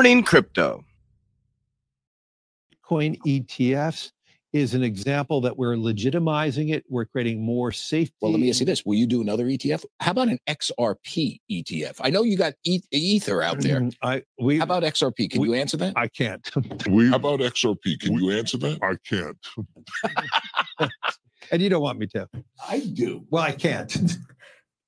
Morning Crypto. Coin ETFs is an example that we're legitimizing it. We're creating more safety. Well, let me ask you this: Will you do another ETF? How about an XRP ETF? I know you got e- Ether out there. Mm, I we How about XRP? Can we- you answer that? I can't. We, How about XRP? Can you answer that? I can't. and you don't want me to. I do. Well, I can't.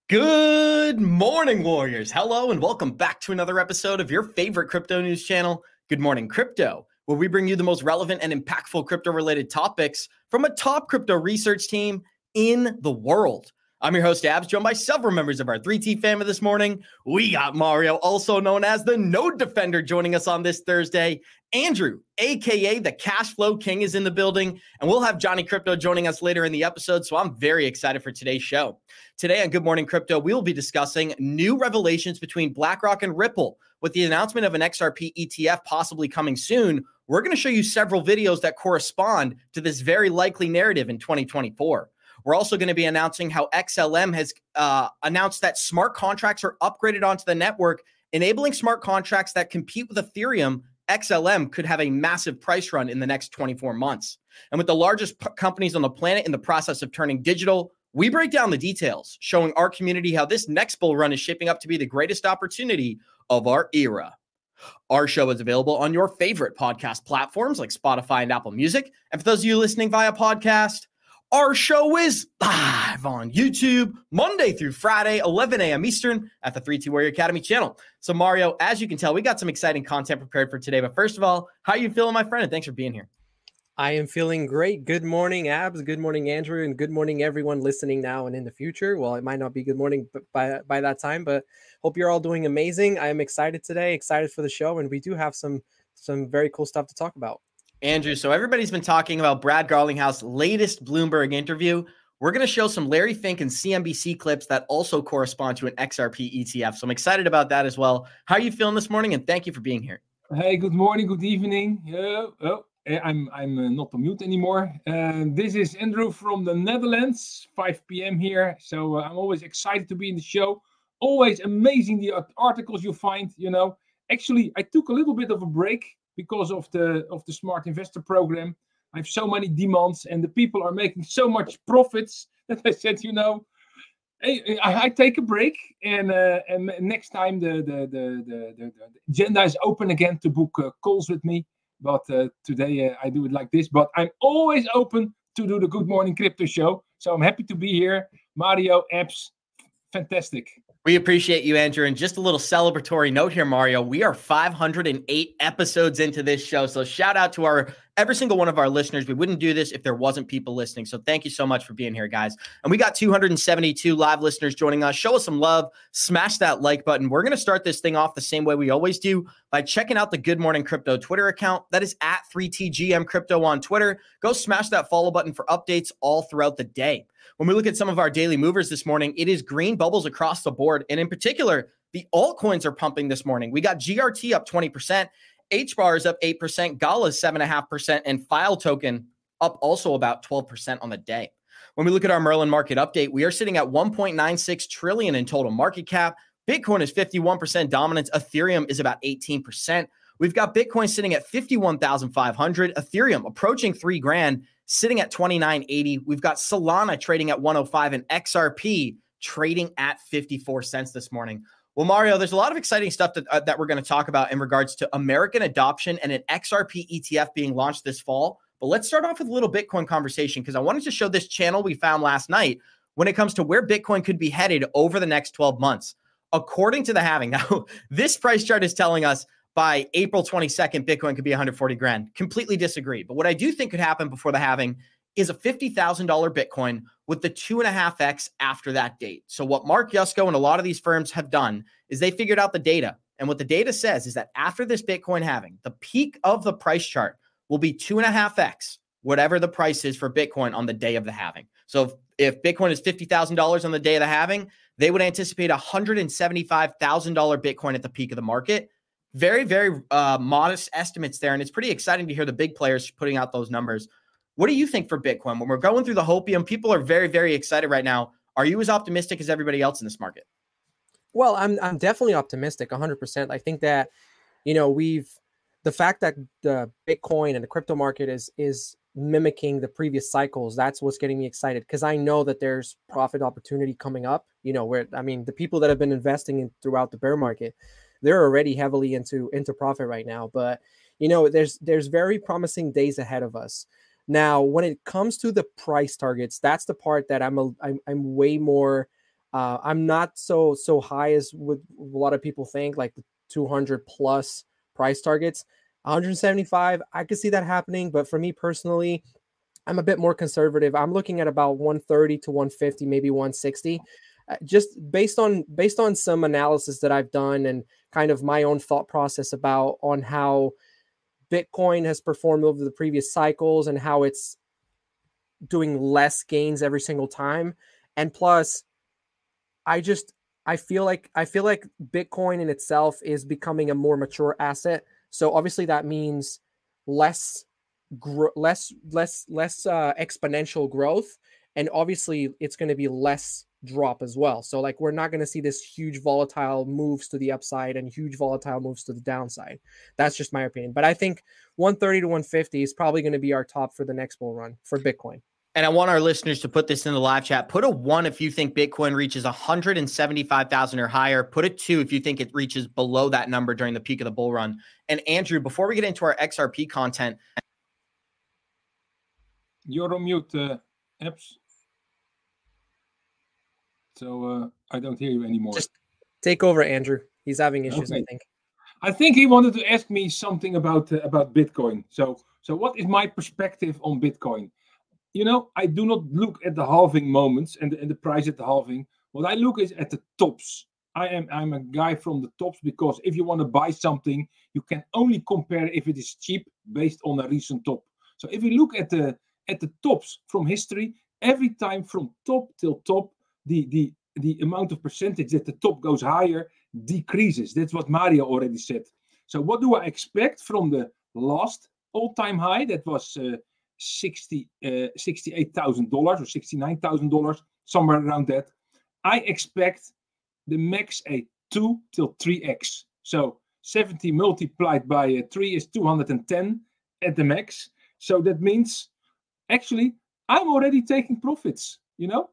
Good morning, Warriors. Hello, and welcome back to another episode of your favorite crypto news channel, Good Morning Crypto, where we bring you the most relevant and impactful crypto related topics from a top crypto research team in the world. I'm your host, Abs, joined by several members of our 3T family this morning. We got Mario, also known as the Node Defender, joining us on this Thursday. Andrew, aka the Cash Flow King, is in the building, and we'll have Johnny Krypto joining us later in the episode. So I'm very excited for today's show. Today on Good Morning Crypto, we will be discussing new revelations between BlackRock and Ripple. With the announcement of an XRP ETF possibly coming soon, we're going to show you several videos that correspond to this very likely narrative in 2024. We're also going to be announcing how XLM has uh, announced that smart contracts are upgraded onto the network, enabling smart contracts that compete with Ethereum. XLM could have a massive price run in the next 24 months. And with the largest p- companies on the planet in the process of turning digital, we break down the details, showing our community how this next bull run is shaping up to be the greatest opportunity of our era. Our show is available on your favorite podcast platforms like Spotify and Apple Music. And for those of you listening via podcast, our show is live on YouTube Monday through Friday, 11 a.m. Eastern at the 3T Warrior Academy channel. So, Mario, as you can tell, we got some exciting content prepared for today. But first of all, how are you feeling, my friend? And thanks for being here. I am feeling great. Good morning, Abs. Good morning, Andrew, and good morning, everyone listening now and in the future. Well, it might not be good morning by by that time, but hope you're all doing amazing. I am excited today, excited for the show, and we do have some some very cool stuff to talk about. Andrew, so everybody's been talking about Brad Garlinghouse' latest Bloomberg interview. We're going to show some Larry Fink and CNBC clips that also correspond to an XRP ETF. So I'm excited about that as well. How are you feeling this morning? And thank you for being here. Hey, good morning, good evening. Yeah, oh, eh, I'm I'm uh, not on mute anymore. Uh, this is Andrew from the Netherlands, 5 p.m. here. So uh, I'm always excited to be in the show. Always amazing the articles you find. You know, actually, I took a little bit of a break because of the of the Smart Investor Program. I have so many demands, and the people are making so much profits that I said, you know, Hey, I, I take a break, and uh, and next time the the, the the the the agenda is open again to book uh, calls with me. But uh, today uh, I do it like this. But I'm always open to do the Good Morning Crypto Show. So I'm happy to be here. Mario Abs, fantastic. We appreciate you, Andrew. And just a little celebratory note here, Mario. We are 508 episodes into this show. So shout out to our every single one of our listeners. We wouldn't do this if there wasn't people listening. So thank you so much for being here, guys. And we got 272 live listeners joining us. Show us some love. Smash that like button. We're going to start this thing off the same way we always do by checking out the Good Morning Crypto Twitter account. That is at 3TGM Crypto on Twitter. Go smash that follow button for updates all throughout the day. When we look at some of our daily movers this morning, it is green bubbles across the board. And in particular, the altcoins are pumping this morning. We got GRT up 20%, H bar is up 8%, Gala is 7.5%, and File Token up also about 12% on the day. When we look at our Merlin market update, we are sitting at 1.96 trillion in total market cap. Bitcoin is 51% dominance. Ethereum is about 18%. We've got Bitcoin sitting at 51,500, Ethereum approaching 3 grand, sitting at 2980. We've got Solana trading at 105 and XRP trading at 54 cents this morning. Well, Mario, there's a lot of exciting stuff that, uh, that we're going to talk about in regards to American adoption and an XRP ETF being launched this fall. But let's start off with a little Bitcoin conversation because I wanted to show this channel we found last night when it comes to where Bitcoin could be headed over the next 12 months. According to the halving, now this price chart is telling us by April 22nd, Bitcoin could be 140 grand. Completely disagree. But what I do think could happen before the halving is a $50,000 Bitcoin with the two and a half X after that date. So, what Mark Yusko and a lot of these firms have done is they figured out the data. And what the data says is that after this Bitcoin halving, the peak of the price chart will be two and a half X, whatever the price is for Bitcoin on the day of the halving. So, if, if Bitcoin is $50,000 on the day of the halving, they would anticipate a $175,000 Bitcoin at the peak of the market. Very, very uh, modest estimates there. And it's pretty exciting to hear the big players putting out those numbers. What do you think for Bitcoin? When we're going through the hopium, people are very, very excited right now. Are you as optimistic as everybody else in this market? Well, I'm I'm definitely optimistic, 100%. I think that you know, we've the fact that the Bitcoin and the crypto market is is mimicking the previous cycles that's what's getting me excited because i know that there's profit opportunity coming up you know where i mean the people that have been investing in throughout the bear market they're already heavily into into profit right now but you know there's there's very promising days ahead of us now when it comes to the price targets that's the part that i'm a i'm, I'm way more uh, i'm not so so high as what a lot of people think like the 200 plus price targets 175, I could see that happening, but for me personally, I'm a bit more conservative. I'm looking at about 130 to 150, maybe 160. Uh, just based on based on some analysis that I've done and kind of my own thought process about on how Bitcoin has performed over the previous cycles and how it's doing less gains every single time. And plus, I just I feel like I feel like Bitcoin in itself is becoming a more mature asset so obviously that means less gro- less less less uh, exponential growth and obviously it's going to be less drop as well. So like we're not going to see this huge volatile moves to the upside and huge volatile moves to the downside. That's just my opinion. But I think 130 to 150 is probably going to be our top for the next bull run for Bitcoin. And I want our listeners to put this in the live chat. Put a one if you think Bitcoin reaches 175,000 or higher. Put a two if you think it reaches below that number during the peak of the bull run. And Andrew, before we get into our XRP content, you're on mute, uh, Abs. So uh, I don't hear you anymore. Just take over, Andrew. He's having issues, okay. I think. I think he wanted to ask me something about uh, about Bitcoin. So, so what is my perspective on Bitcoin? you know, I do not look at the halving moments and the, and the price at the halving. What I look is at the tops. I am I'm a guy from the tops because if you want to buy something, you can only compare if it is cheap based on a recent top. So if you look at the at the tops from history, every time from top till top, the the the amount of percentage that the top goes higher decreases. That's what Mario already said. So what do I expect from the last all-time high? That was uh, 60, uh, $68,000 or $69,000, somewhere around that. I expect the max a 2 till 3x. So 70 multiplied by uh, 3 is 210 at the max. So that means actually I'm already taking profits, you know,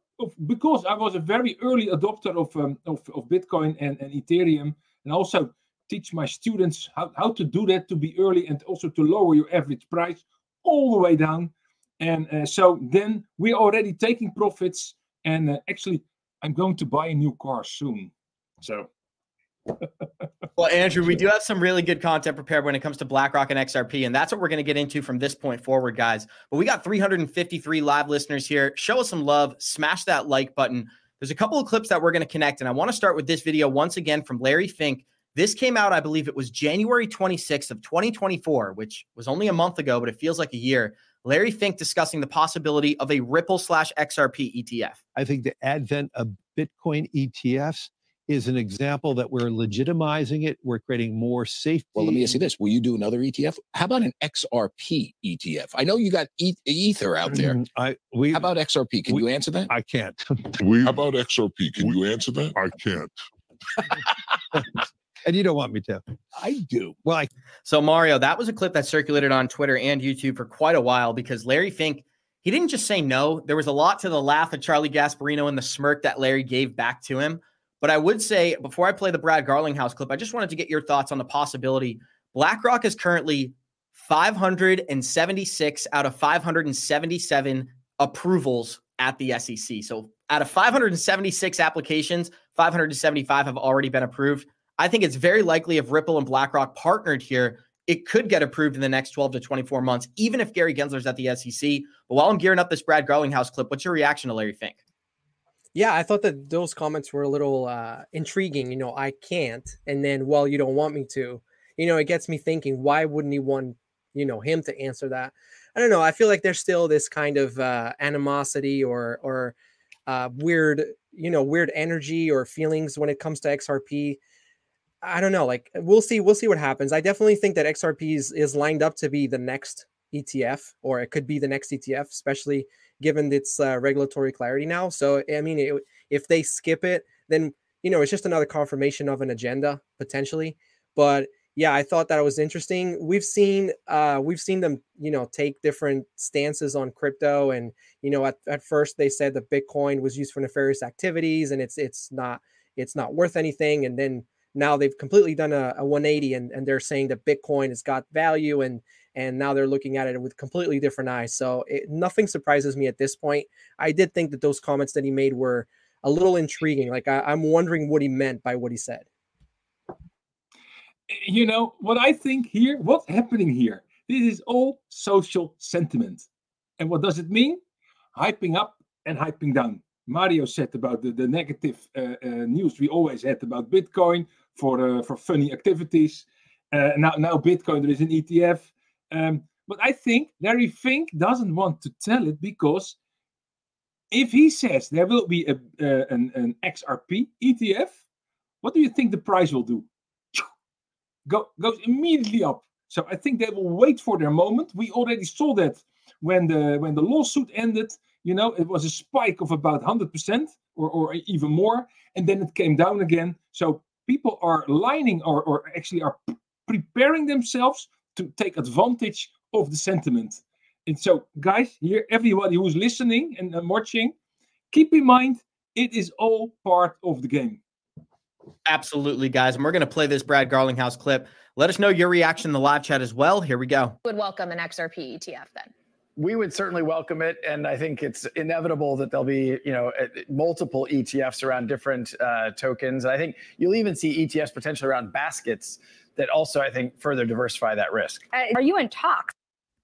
because I was a very early adopter of, um, of, of Bitcoin and, and Ethereum and also teach my students how, how to do that to be early and also to lower your average price all the way down. And uh, so then we're already taking profits. And uh, actually, I'm going to buy a new car soon. So. Well, Andrew, we do have some really good content prepared when it comes to BlackRock and XRP, and that's what we're going to get into from this point forward, guys. But we got 353 live listeners here. Show us some love, smash that like button. There's a couple of clips that we're going to connect, and I want to start with this video once again from Larry Fink this came out, I believe it was January 26th of 2024, which was only a month ago, but it feels like a year. Larry Fink discussing the possibility of a Ripple slash XRP ETF. I think the advent of Bitcoin ETFs is an example that we're legitimizing it. We're creating more safety. Well, let me ask you this: Will you do another ETF? How about an XRP ETF? I know you got Ether out there. Mm, I we. How about XRP? Can we, you answer that? I can't. we. How about XRP? Can we, you answer that? I can't. and you don't want me to. I do. Well, I- so Mario, that was a clip that circulated on Twitter and YouTube for quite a while because Larry Fink, he didn't just say no. There was a lot to the laugh of Charlie Gasparino and the smirk that Larry gave back to him. But I would say before I play the Brad Garlinghouse clip, I just wanted to get your thoughts on the possibility. BlackRock is currently 576 out of 577 approvals at the SEC. So out of 576 applications, 575 have already been approved. I think it's very likely if Ripple and BlackRock partnered here, it could get approved in the next 12 to 24 months, even if Gary Gensler's at the SEC. But while I'm gearing up this Brad Garlinghouse clip, what's your reaction to Larry Fink? Yeah, I thought that those comments were a little uh, intriguing. You know, I can't, and then well, you don't want me to. You know, it gets me thinking. Why wouldn't he want you know him to answer that? I don't know. I feel like there's still this kind of uh, animosity or or uh, weird, you know, weird energy or feelings when it comes to XRP. I don't know. Like we'll see. We'll see what happens. I definitely think that XRP is, is lined up to be the next ETF, or it could be the next ETF, especially given its uh, regulatory clarity now. So I mean, it, if they skip it, then you know it's just another confirmation of an agenda potentially. But yeah, I thought that was interesting. We've seen uh, we've seen them, you know, take different stances on crypto, and you know, at, at first they said that Bitcoin was used for nefarious activities, and it's it's not it's not worth anything, and then now they've completely done a, a 180, and, and they're saying that Bitcoin has got value, and and now they're looking at it with completely different eyes. So it, nothing surprises me at this point. I did think that those comments that he made were a little intriguing. Like I, I'm wondering what he meant by what he said you know what I think here? What's happening here? This is all social sentiment. And what does it mean? Hyping up and hyping down. Mario said about the, the negative uh, uh, news we always had about Bitcoin for uh, for funny activities. Uh, now now Bitcoin there is an ETF. Um, but I think Larry Fink doesn't want to tell it because if he says there will be a, uh, an, an XRP ETF, what do you think the price will do? go, goes immediately up. So I think they will wait for their moment. We already saw that when the when the lawsuit ended. You know, it was a spike of about 100% or, or even more, and then it came down again. So people are lining or, or actually are preparing themselves to take advantage of the sentiment. And so, guys, here, everybody who's listening and watching, keep in mind it is all part of the game. Absolutely, guys. And we're going to play this Brad Garlinghouse clip. Let us know your reaction in the live chat as well. Here we go. Would welcome an XRP ETF then. We would certainly welcome it, and I think it's inevitable that there'll be, you know, multiple ETFs around different uh, tokens. And I think you'll even see ETFs potentially around baskets that also, I think, further diversify that risk. Uh, are you in talks?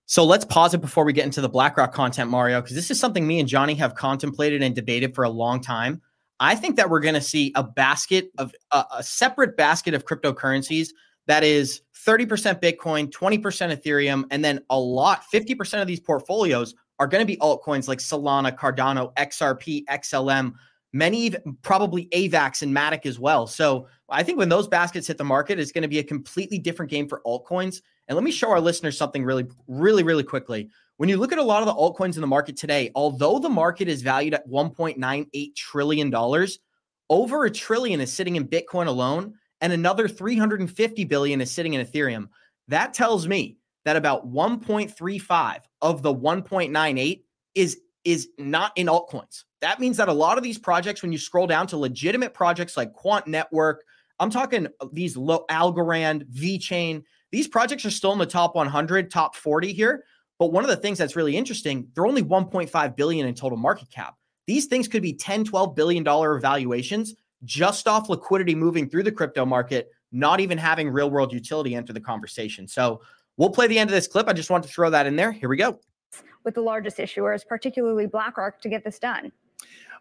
So let's pause it before we get into the BlackRock content, Mario, because this is something me and Johnny have contemplated and debated for a long time. I think that we're going to see a basket of uh, a separate basket of cryptocurrencies that is 30% Bitcoin, 20% Ethereum, and then a lot, 50% of these portfolios are going to be altcoins like Solana, Cardano, XRP, XLM, many probably AVAX and Matic as well. So I think when those baskets hit the market, it's going to be a completely different game for altcoins. And let me show our listeners something really, really, really quickly. When you look at a lot of the altcoins in the market today, although the market is valued at $1.98 trillion, over a trillion is sitting in Bitcoin alone, and another 350 billion is sitting in Ethereum. That tells me that about 1.35 of the 1.98 is is not in altcoins. That means that a lot of these projects, when you scroll down to legitimate projects like Quant Network, I'm talking uh, these low Algorand, VeChain, these projects are still in the top 100, top 40 here. But one of the things that's really interesting, they're only 1.5 billion in total market cap. These things could be 10, 12 billion dollar valuations just off liquidity moving through the crypto market, not even having real world utility enter the conversation. So we'll play the end of this clip. I just want to throw that in there. Here we go. With the largest issuers, particularly BlackRock, to get this done.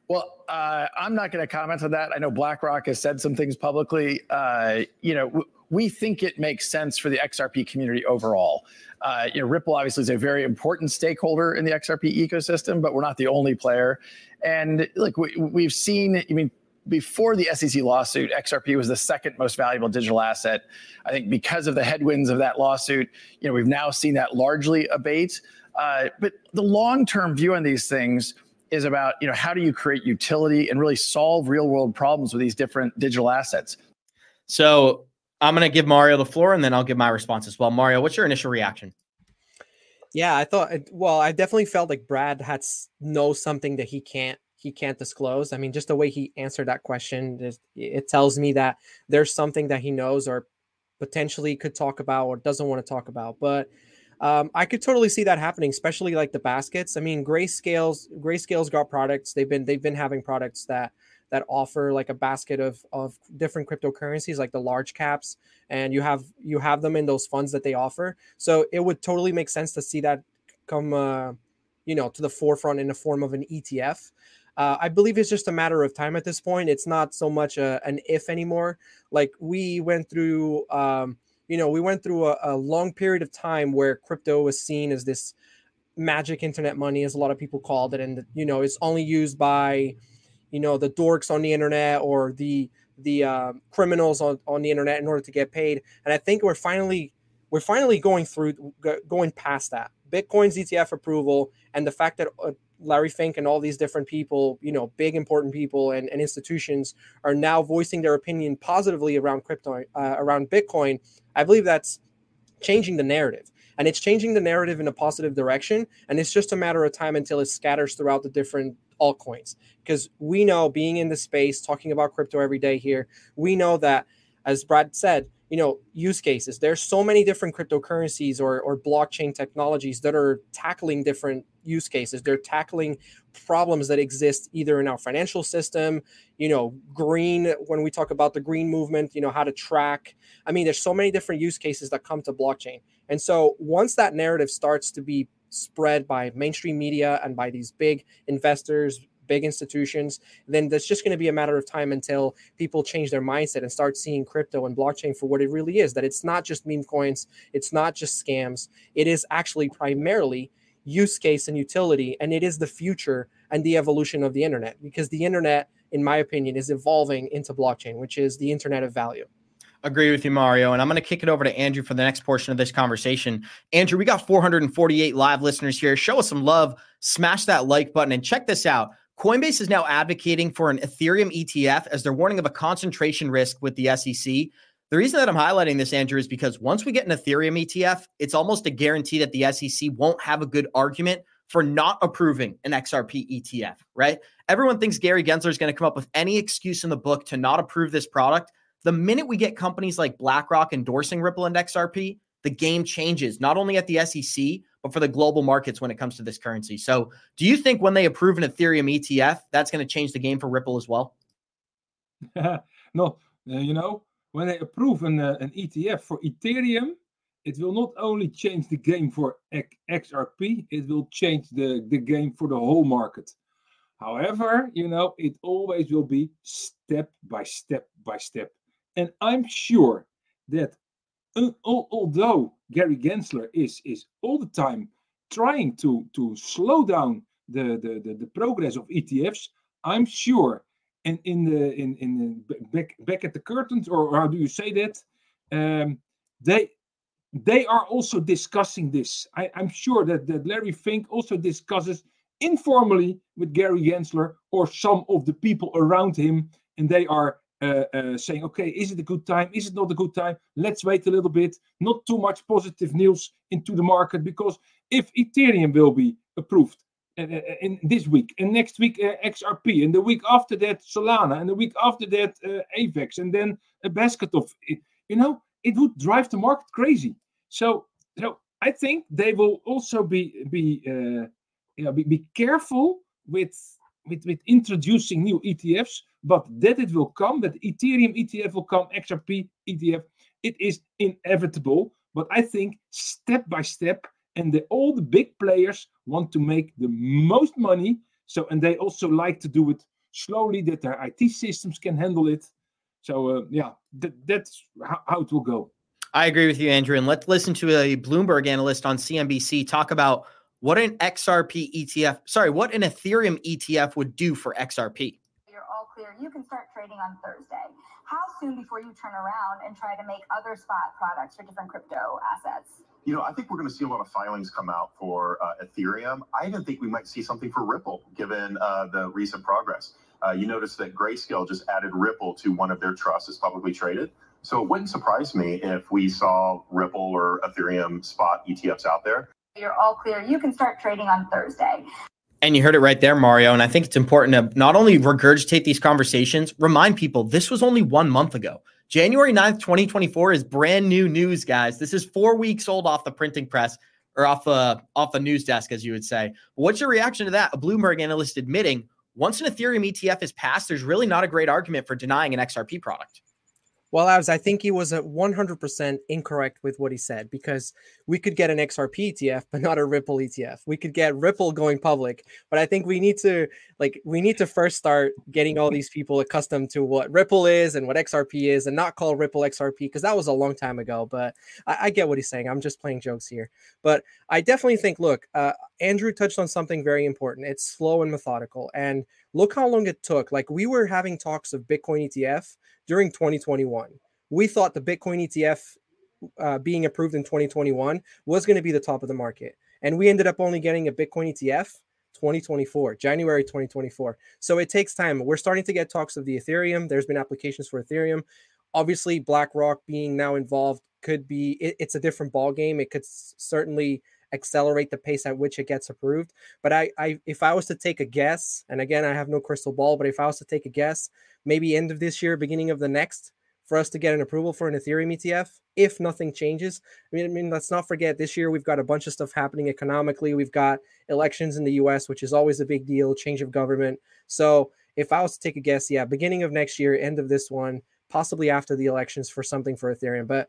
Well, uh, I'm not going to comment on that. I know BlackRock has said some things publicly. Uh, you know, w- we think it makes sense for the XRP community overall. Uh, you know, Ripple obviously is a very important stakeholder in the XRP ecosystem, but we're not the only player. And like we, we've seen, I mean, before the SEC lawsuit, XRP was the second most valuable digital asset. I think because of the headwinds of that lawsuit, you know, we've now seen that largely abate. Uh, but the long-term view on these things is about you know how do you create utility and really solve real world problems with these different digital assets? So i'm going to give mario the floor and then i'll give my response as well. Mario what's your initial reaction? Yeah i thought well i definitely felt like brad had knows something that he can't he can't disclose. I mean just the way he answered that question it tells me that there's something that he knows or potentially could talk about or doesn't want to talk about. But um, I could totally see that happening, especially like the baskets. I mean, Grayscale's Grayscale's got products. They've been they've been having products that that offer like a basket of of different cryptocurrencies, like the large caps, and you have you have them in those funds that they offer. So it would totally make sense to see that come, uh, you know, to the forefront in the form of an ETF. Uh, I believe it's just a matter of time at this point. It's not so much a, an if anymore. Like we went through. Um, you know, we went through a, a long period of time where crypto was seen as this magic internet money, as a lot of people called it, and you know, it's only used by, you know, the dorks on the internet or the the uh, criminals on, on the internet in order to get paid. And I think we're finally we're finally going through going past that. Bitcoin's ETF approval and the fact that uh, Larry Fink and all these different people, you know, big important people and, and institutions are now voicing their opinion positively around crypto, uh, around Bitcoin. I believe that's changing the narrative and it's changing the narrative in a positive direction. And it's just a matter of time until it scatters throughout the different altcoins. Because we know, being in the space, talking about crypto every day here, we know that, as Brad said, you know, use cases. There's so many different cryptocurrencies or, or blockchain technologies that are tackling different use cases. They're tackling problems that exist either in our financial system, you know, green, when we talk about the green movement, you know, how to track. I mean, there's so many different use cases that come to blockchain. And so once that narrative starts to be spread by mainstream media and by these big investors, big institutions, then that's just going to be a matter of time until people change their mindset and start seeing crypto and blockchain for what it really is that it's not just meme coins, it's not just scams, it is actually primarily use case and utility, and it is the future and the evolution of the internet because the internet, in my opinion, is evolving into blockchain, which is the internet of value. Agree with you, Mario. And I'm going to kick it over to Andrew for the next portion of this conversation. Andrew, we got 448 live listeners here. Show us some love, smash that like button, and check this out. Coinbase is now advocating for an Ethereum ETF as they're warning of a concentration risk with the SEC. The reason that I'm highlighting this, Andrew, is because once we get an Ethereum ETF, it's almost a guarantee that the SEC won't have a good argument for not approving an XRP ETF, right? Everyone thinks Gary Gensler is going to come up with any excuse in the book to not approve this product. The minute we get companies like BlackRock endorsing Ripple and XRP, the game changes, not only at the SEC, but for the global markets when it comes to this currency. So, do you think when they approve an Ethereum ETF, that's going to change the game for Ripple as well? no, uh, you know, when they approve an, uh, an ETF for Ethereum, it will not only change the game for XRP, it will change the, the game for the whole market. However, you know, it always will be step by step by step. And I'm sure that although Gary Gensler is is all the time trying to to slow down the the the, the progress of ETFs, I'm sure. And in the in in the, back back at the curtains, or how do you say that? Um, they they are also discussing this. I, I'm sure that, that Larry Fink also discusses informally with Gary Gensler or some of the people around him, and they are saying, okay, is it a good time? Is it not a good time? Let's wait a little bit. Not too much positive news into the market because if Ethereum will be approved uh, uh, uh in this week and next week uh, XRP and the week after that Solana and the week after that AVAX and then a basket of, you know, it would drive the market crazy. So, so I think they will also be be you know be, be careful with with with introducing new ETFs but that it will come, that Ethereum ETF will come, XRP ETF, it is inevitable. But I think step by step, and the, all the big players want to make the most money. So, and they also like to do it slowly, that their IT systems can handle it. So, uh, yeah, th- that's how, how it will go. I agree with you, Andrew. And let's listen to a Bloomberg analyst on CNBC talk about what an XRP ETF, sorry, what an Ethereum ETF would do for XRP You're all clear, you can start trading on Thursday. How soon before you turn around and try to make other spot products for different crypto assets? You know, I think we're going to see a lot of filings come out for uh, Ethereum. I even think we might see something for Ripple, given uh, the recent progress. Uh, you notice that Grayscale just added Ripple to one of their trusts as publicly traded. So it wouldn't surprise me if we saw Ripple or Ethereum spot ETFs out there. You're all clear. You can start trading on Thursday. And you heard it right there, Mario. And I think it's important to not only regurgitate these conversations, remind people this was only one month ago. January 9th, 2024 is brand new news, guys. This is four weeks old off the printing press or off the off the news desk, as you would say. What's your reaction to that? A Bloomberg analyst admitting once an Ethereum ETF is passed, there's really not a great argument for denying an XRP product. Well, Abs, I think he was at 100% incorrect with what he said because we could get an XRP ETF, but not a Ripple ETF. We could get Ripple going public, but I think we need to like we need to first start getting all these people accustomed to what Ripple is and what XRP is, and not call Ripple XRP because that was a long time ago. But I, I, get what he's saying. I'm just playing jokes here, but I definitely think. Look, uh, Andrew touched on something very important. It's slow and methodical, and look how long it took. Like we were having talks of Bitcoin ETF during 2021. We thought the Bitcoin ETF uh, being approved in 2021 was going to be the top of the market, and we ended up only getting a Bitcoin ETF 2024, January 2024. So it takes time. We're starting to get talks of the Ethereum. There's been applications for Ethereum. Obviously, BlackRock being now involved could be it, it's a different ball game. It could certainly accelerate the pace at which it gets approved. But I, I, if I was to take a guess, and again, I have no crystal ball, but if I was to take a guess, maybe end of this year, beginning of the next, for us to get an approval for an Ethereum ETF, if nothing changes. I mean, I mean, let's not forget this year we've got a bunch of stuff happening economically. We've got elections in the US, which is always a big deal, change of government. So if I was to take a guess, yeah, beginning of next year, end of this one, possibly after the elections for something for Ethereum. But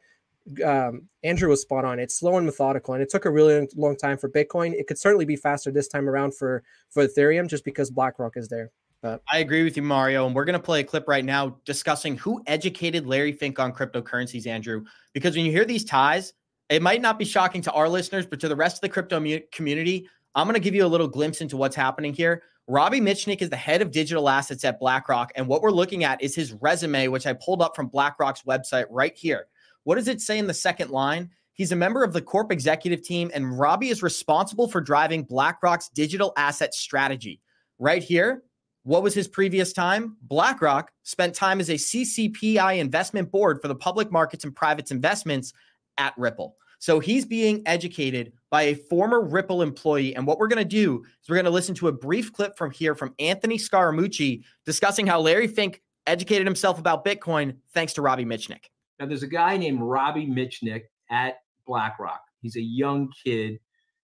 um, Andrew was spot on. It's slow and methodical, and it took a really long time for Bitcoin. It could certainly be faster this time around for for Ethereum, just because BlackRock is there. But I agree with you, Mario. And we're going to play a clip right now discussing who educated Larry Fink on cryptocurrencies, Andrew. Because when you hear these ties, it might not be shocking to our listeners, but to the rest of the crypto mu- community, I'm going to give you a little glimpse into what's happening here. Robbie Mitchnick is the head of digital assets at BlackRock. And what we're looking at is his resume, which I pulled up from BlackRock's website right here. What does it say in the second line? He's a member of the Corp executive team, and Robbie is responsible for driving BlackRock's digital asset strategy. Right here, what was his previous time? BlackRock spent time as a CCPI investment board for the public markets and private investments at Ripple. So he's being educated by a former Ripple employee. And what we're going to do is we're going to listen to a brief clip from here from Anthony Scaramucci discussing how Larry Fink educated himself about Bitcoin thanks to Robbie Mitchnick. Now, there's a guy named Robbie Mitchnick at BlackRock. He's a young kid.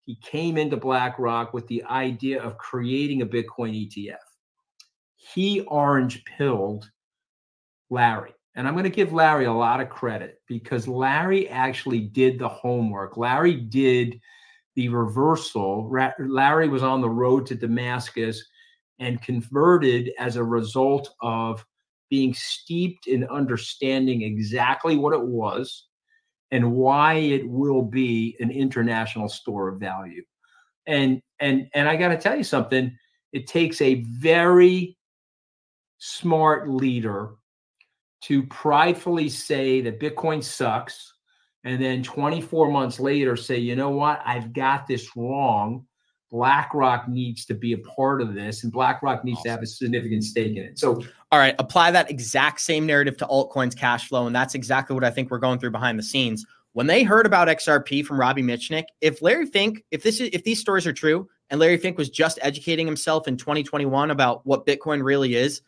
He came into BlackRock with the idea of creating a Bitcoin ETF. He orange pilled Larry. And I'm going to give Larry a lot of credit because Larry actually did the homework. Larry did the reversal. Larry was on the road to Damascus and converted as a result of being steeped in understanding exactly what it was and why it will be an international store of value. And and and I got to tell you something, it takes a very smart leader to pridefully say that Bitcoin sucks and then 24 months later say, "You know what? I've got this wrong." BlackRock needs to be a part of this, and BlackRock needs to have a significant stake in it. So, all right, apply that exact same narrative to altcoins cash flow, and that's exactly what I think we're going through behind the scenes. When they heard about XRP from Robbie Mitchnick, if Larry Fink, if this is if these stories are true, and Larry Fink was just educating himself in 2021 about what Bitcoin really is,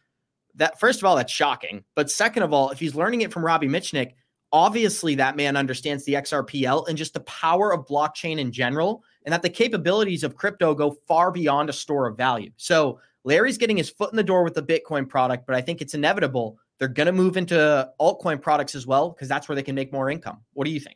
that first of all, that's shocking. But second of all, if he's learning it from Robbie Mitchnick, obviously that man understands the XRPL and just the power of blockchain in general, and that the capabilities of crypto go far beyond a store of value. So Larry's getting his foot in the door with the Bitcoin product, but I think it's inevitable. They're going to move into altcoin products as well because that's where they can make more income. What do you think?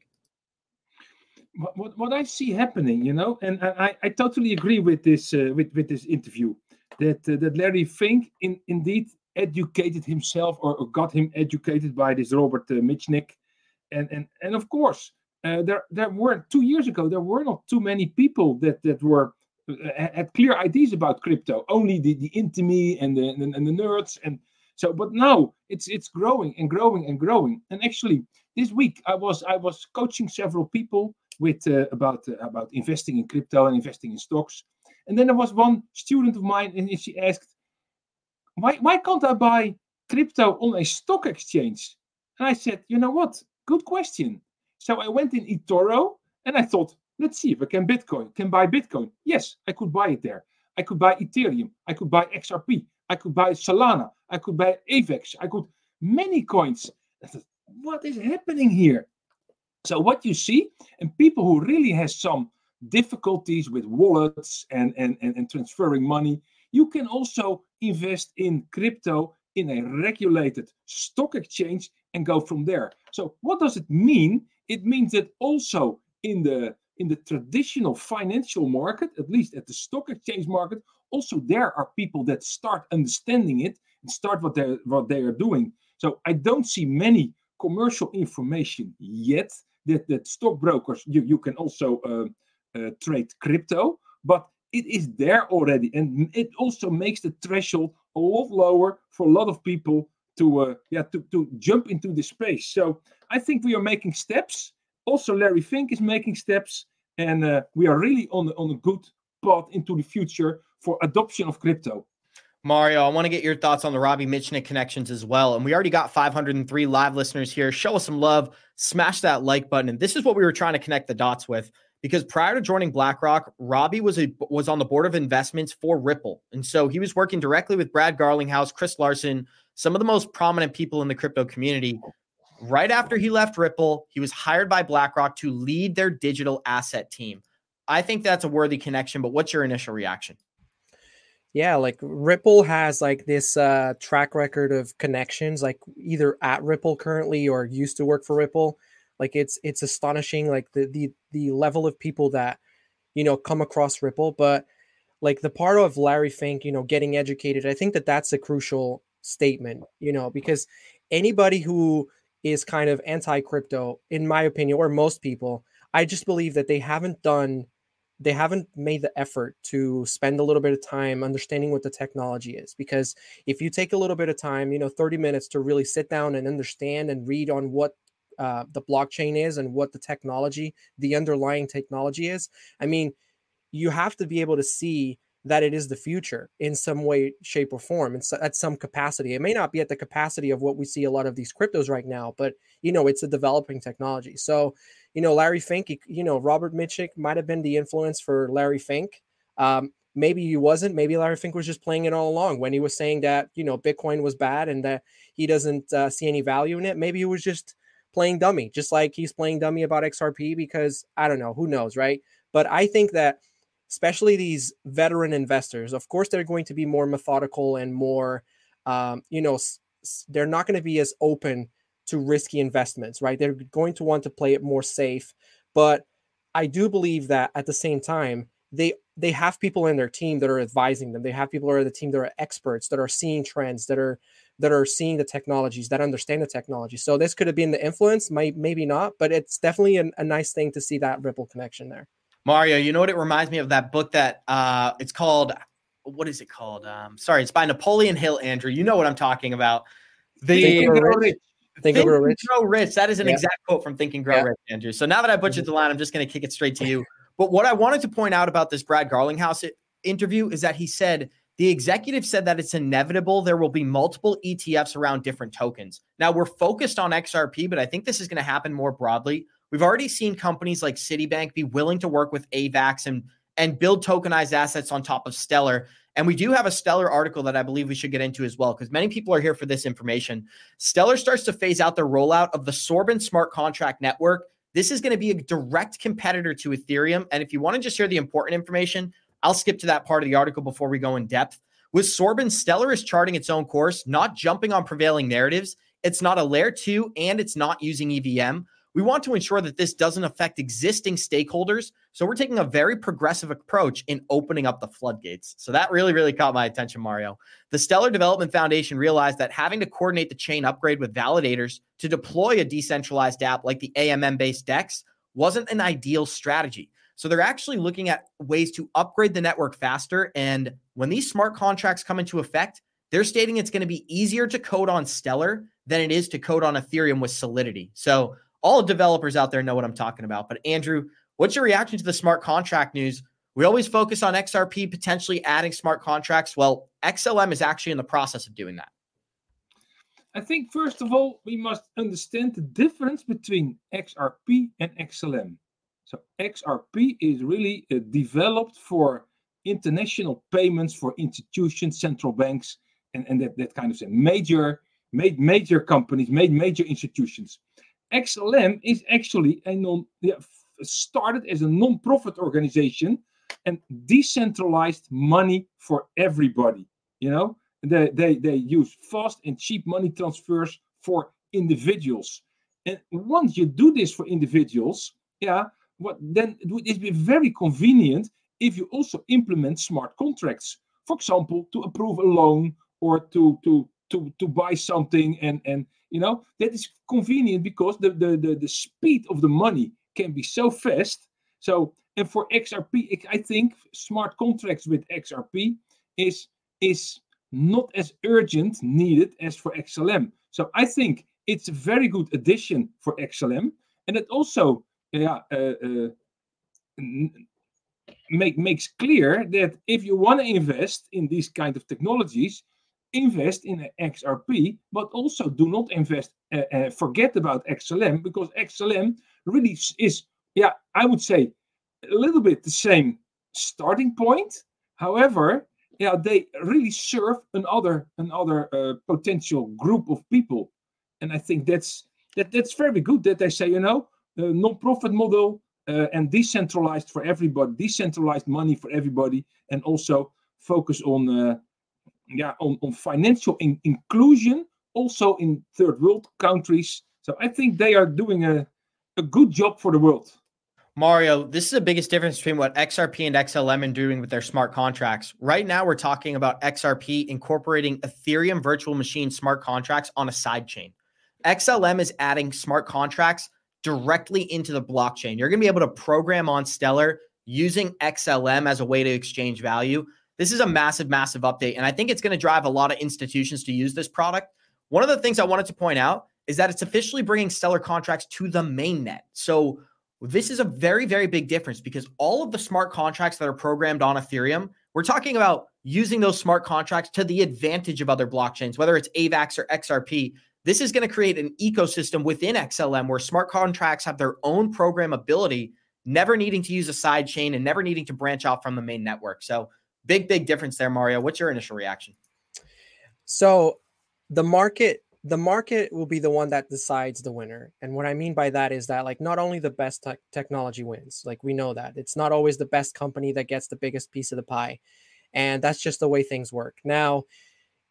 What, what, I see happening, you know, and I, I totally agree with this uh, with with this interview that uh, that Larry Fink in, indeed educated himself or, or got him educated by this Robert uh, Mitchnick, and and and of course uh, there there were two years ago there were not too many people that that were uh, had clear ideas about crypto. Only the the intimi and the and, and the nerds and so. But now it's it's growing and growing and growing. And actually, this week I was I was coaching several people with uh, about uh, about investing in crypto and investing in stocks. And then there was one student of mine, and she asked, "Why why can't I buy crypto on a stock exchange?" And I said, "You know what? Good question." So I went in eToro and I thought, let's see if I can Bitcoin, can buy Bitcoin. Yes, I could buy it there. I could buy Ethereum. I could buy XRP. I could buy Solana. I could buy AVAX. I could many coins. Thought, what is happening here? So what you see, and people who really has some difficulties with wallets and, and, and, and transferring money, you can also invest in crypto in a regulated stock exchange and go from there. So what does it mean? It means that also in the in the traditional financial market, at least at the stock exchange market, also there are people that start understanding it and start what they what they are doing. So I don't see many commercial information yet that that stockbrokers you you can also uh, uh, trade crypto, but it is there already, and it also makes the threshold a lot lower for a lot of people to uh, yeah to, to jump into the space. So I think we are making steps. Also, Larry Fink is making steps, and uh, we are really on on a good path into the future for adoption of crypto. Mario, I want to get your thoughts on the Robbie Mitchnick connections as well. And we already got 503 live listeners here. Show us some love, smash that like button. And this is what we were trying to connect the dots with because prior to joining BlackRock, Robbie was a was on the board of investments for Ripple. And so he was working directly with Brad Garlinghouse, Chris Larsen, some of the most prominent people in the crypto community. Right after he left Ripple, he was hired by BlackRock to lead their digital asset team. I think that's a worthy connection, but what's your initial reaction? Yeah, like Ripple has like this uh track record of connections, like either at Ripple currently or used to work for Ripple. Like it's it's astonishing, like the the the level of people that you know come across Ripple. But like the part of Larry Fink, you know, getting educated, I think that that's a crucial statement, you know, because anybody who is kind of anti crypto, in my opinion, or most people, I just believe that they haven't done they haven't made the effort to spend a little bit of time understanding what the technology is. Because if you take a little bit of time you know 30 minutes to really sit down and understand and read on what uh, the blockchain is and what the technology the underlying technology is i mean you have to be able to see that it is the future in some way shape or form and so at some capacity it may not be at the capacity of what we see a lot of these cryptos right now but you know it's a developing technology so you know, Larry Fink, you know, Robert Mitchnick might have been the influence for Larry Fink. Um, maybe he wasn't. Maybe Larry Fink was just playing it all along when he was saying that, you know, Bitcoin was bad and that he doesn't uh, see any value in it. Maybe he was just playing dummy, just like he's playing dummy about XRP because I don't know, who knows, right? But I think that especially these veteran investors, of course, they're going to be more methodical and more, um, you know, they're not going to be as open to risky investments, right? They're going to want to play it more safe. But I do believe that at the same time, they they have people in their team that are advising them. They have people on the team that are experts, that are seeing trends, that are that are seeing the technologies, that understand the technology. So this could have been the influence, might maybe not, but it's definitely an, a nice thing to see that Ripple connection there. Mario, you know what it reminds me of that book that uh it's called what is it called? Um sorry, it's by Napoleon Hill, Andrew. You know what I'm talking about. The Think, Think, and Grow Rich. Grow Rich. That is an yeah. exact quote from Think and Grow yeah. Rich, Andrew. So now that I butchered the line, I'm just going to kick it straight to you. but what I wanted to point out about this Brad Garlinghouse interview is that he said the executive said that it's inevitable there will be multiple ETFs around different tokens. Now we're focused on XRP, but I think this is going to happen more broadly. We've already seen companies like Citibank be willing to work with AVAX and and build tokenized assets on top of Stellar. And we do have a Stellar article that I believe we should get into as well, because many people are here for this information. Stellar starts to phase out the rollout of the Soroban smart contract network. This is going to be a direct competitor to Ethereum. And if you want to just hear the important information, I'll skip to that part of the article before we go in depth. With Soroban, Stellar is charting its own course, not jumping on prevailing narratives. It's not a layer two and it's not using EVM. We want to ensure that this doesn't affect existing stakeholders. So we're taking a very progressive approach in opening up the floodgates. So that really, really caught my attention, Mario. The Stellar Development Foundation realized that having to coordinate the chain upgrade with validators to deploy a decentralized app like the AMM based DEX wasn't an ideal strategy. So they're actually looking at ways to upgrade the network faster. And when these smart contracts come into effect, they're stating it's going to be easier to code on Stellar than it is to code on Ethereum with Solidity. So all developers out there know what I'm talking about. But Andrew, what's your reaction to the smart contract news? We always focus on XRP potentially adding smart contracts. Well, XLM is actually in the process of doing that. I think, first of all, we must understand the difference between XRP and XLM. So, XRP is really uh, developed for international payments for institutions, central banks, and, and that, that kind of thing. Major, made major companies, made major institutions. XLM is actually a non yeah, started as a non-profit organization and decentralized money for everybody. You know, they they they use fast and cheap money transfers for individuals. And once you do this for individuals, yeah, what then it would be very convenient if you also implement smart contracts. For example, to approve a loan or to to to to buy something and and you know that is convenient because the the the, the speed of the money can be so fast. So and for xrp i think smart contracts with xrp is is not as urgent needed as for xlm so i think it's a very good addition for XLM, and it also yeah uh, uh, make makes clear that if you want to invest in these kind of technologies, invest in XRP, but also do not invest, uh, uh, forget about XLM because XLM really is, yeah, I would say a little bit the same starting point. However, yeah, they really serve another another uh, potential group of people, and I think that's that that's very good that they say, you know, non-profit model uh, and decentralized for everybody, decentralized money for everybody, and also focus on uh, yeah on, on financial in- inclusion also in third world countries. So I think they are doing a, a good job for the world. Mario, this is the biggest difference between what XRP and XLM are doing with their smart contracts. Right now, we're talking about XRP incorporating Ethereum virtual machine smart contracts on a side chain. XLM is adding smart contracts directly into the blockchain. You're going to be able to program on Stellar using XLM as a way to exchange value. This is a massive, massive update. And I think it's going to drive a lot of institutions to use this product. One of the things I wanted to point out is that it's officially bringing Stellar contracts to the mainnet. So this is a very, very big difference because all of the smart contracts that are programmed on Ethereum, we're talking about using those smart contracts to the advantage of other blockchains, whether it's AVAX or XRP. This is going to create an ecosystem within XLM where smart contracts have their own programmability, never needing to use a side chain and never needing to branch out from the main network. So, big, big difference there, Mario. What's your initial reaction? So, the market the market will be the one that decides the winner. And what I mean by that is that like not only the best te- technology wins, like we know that. It's not always the best company that gets the biggest piece of the pie. And that's just the way things work. Now,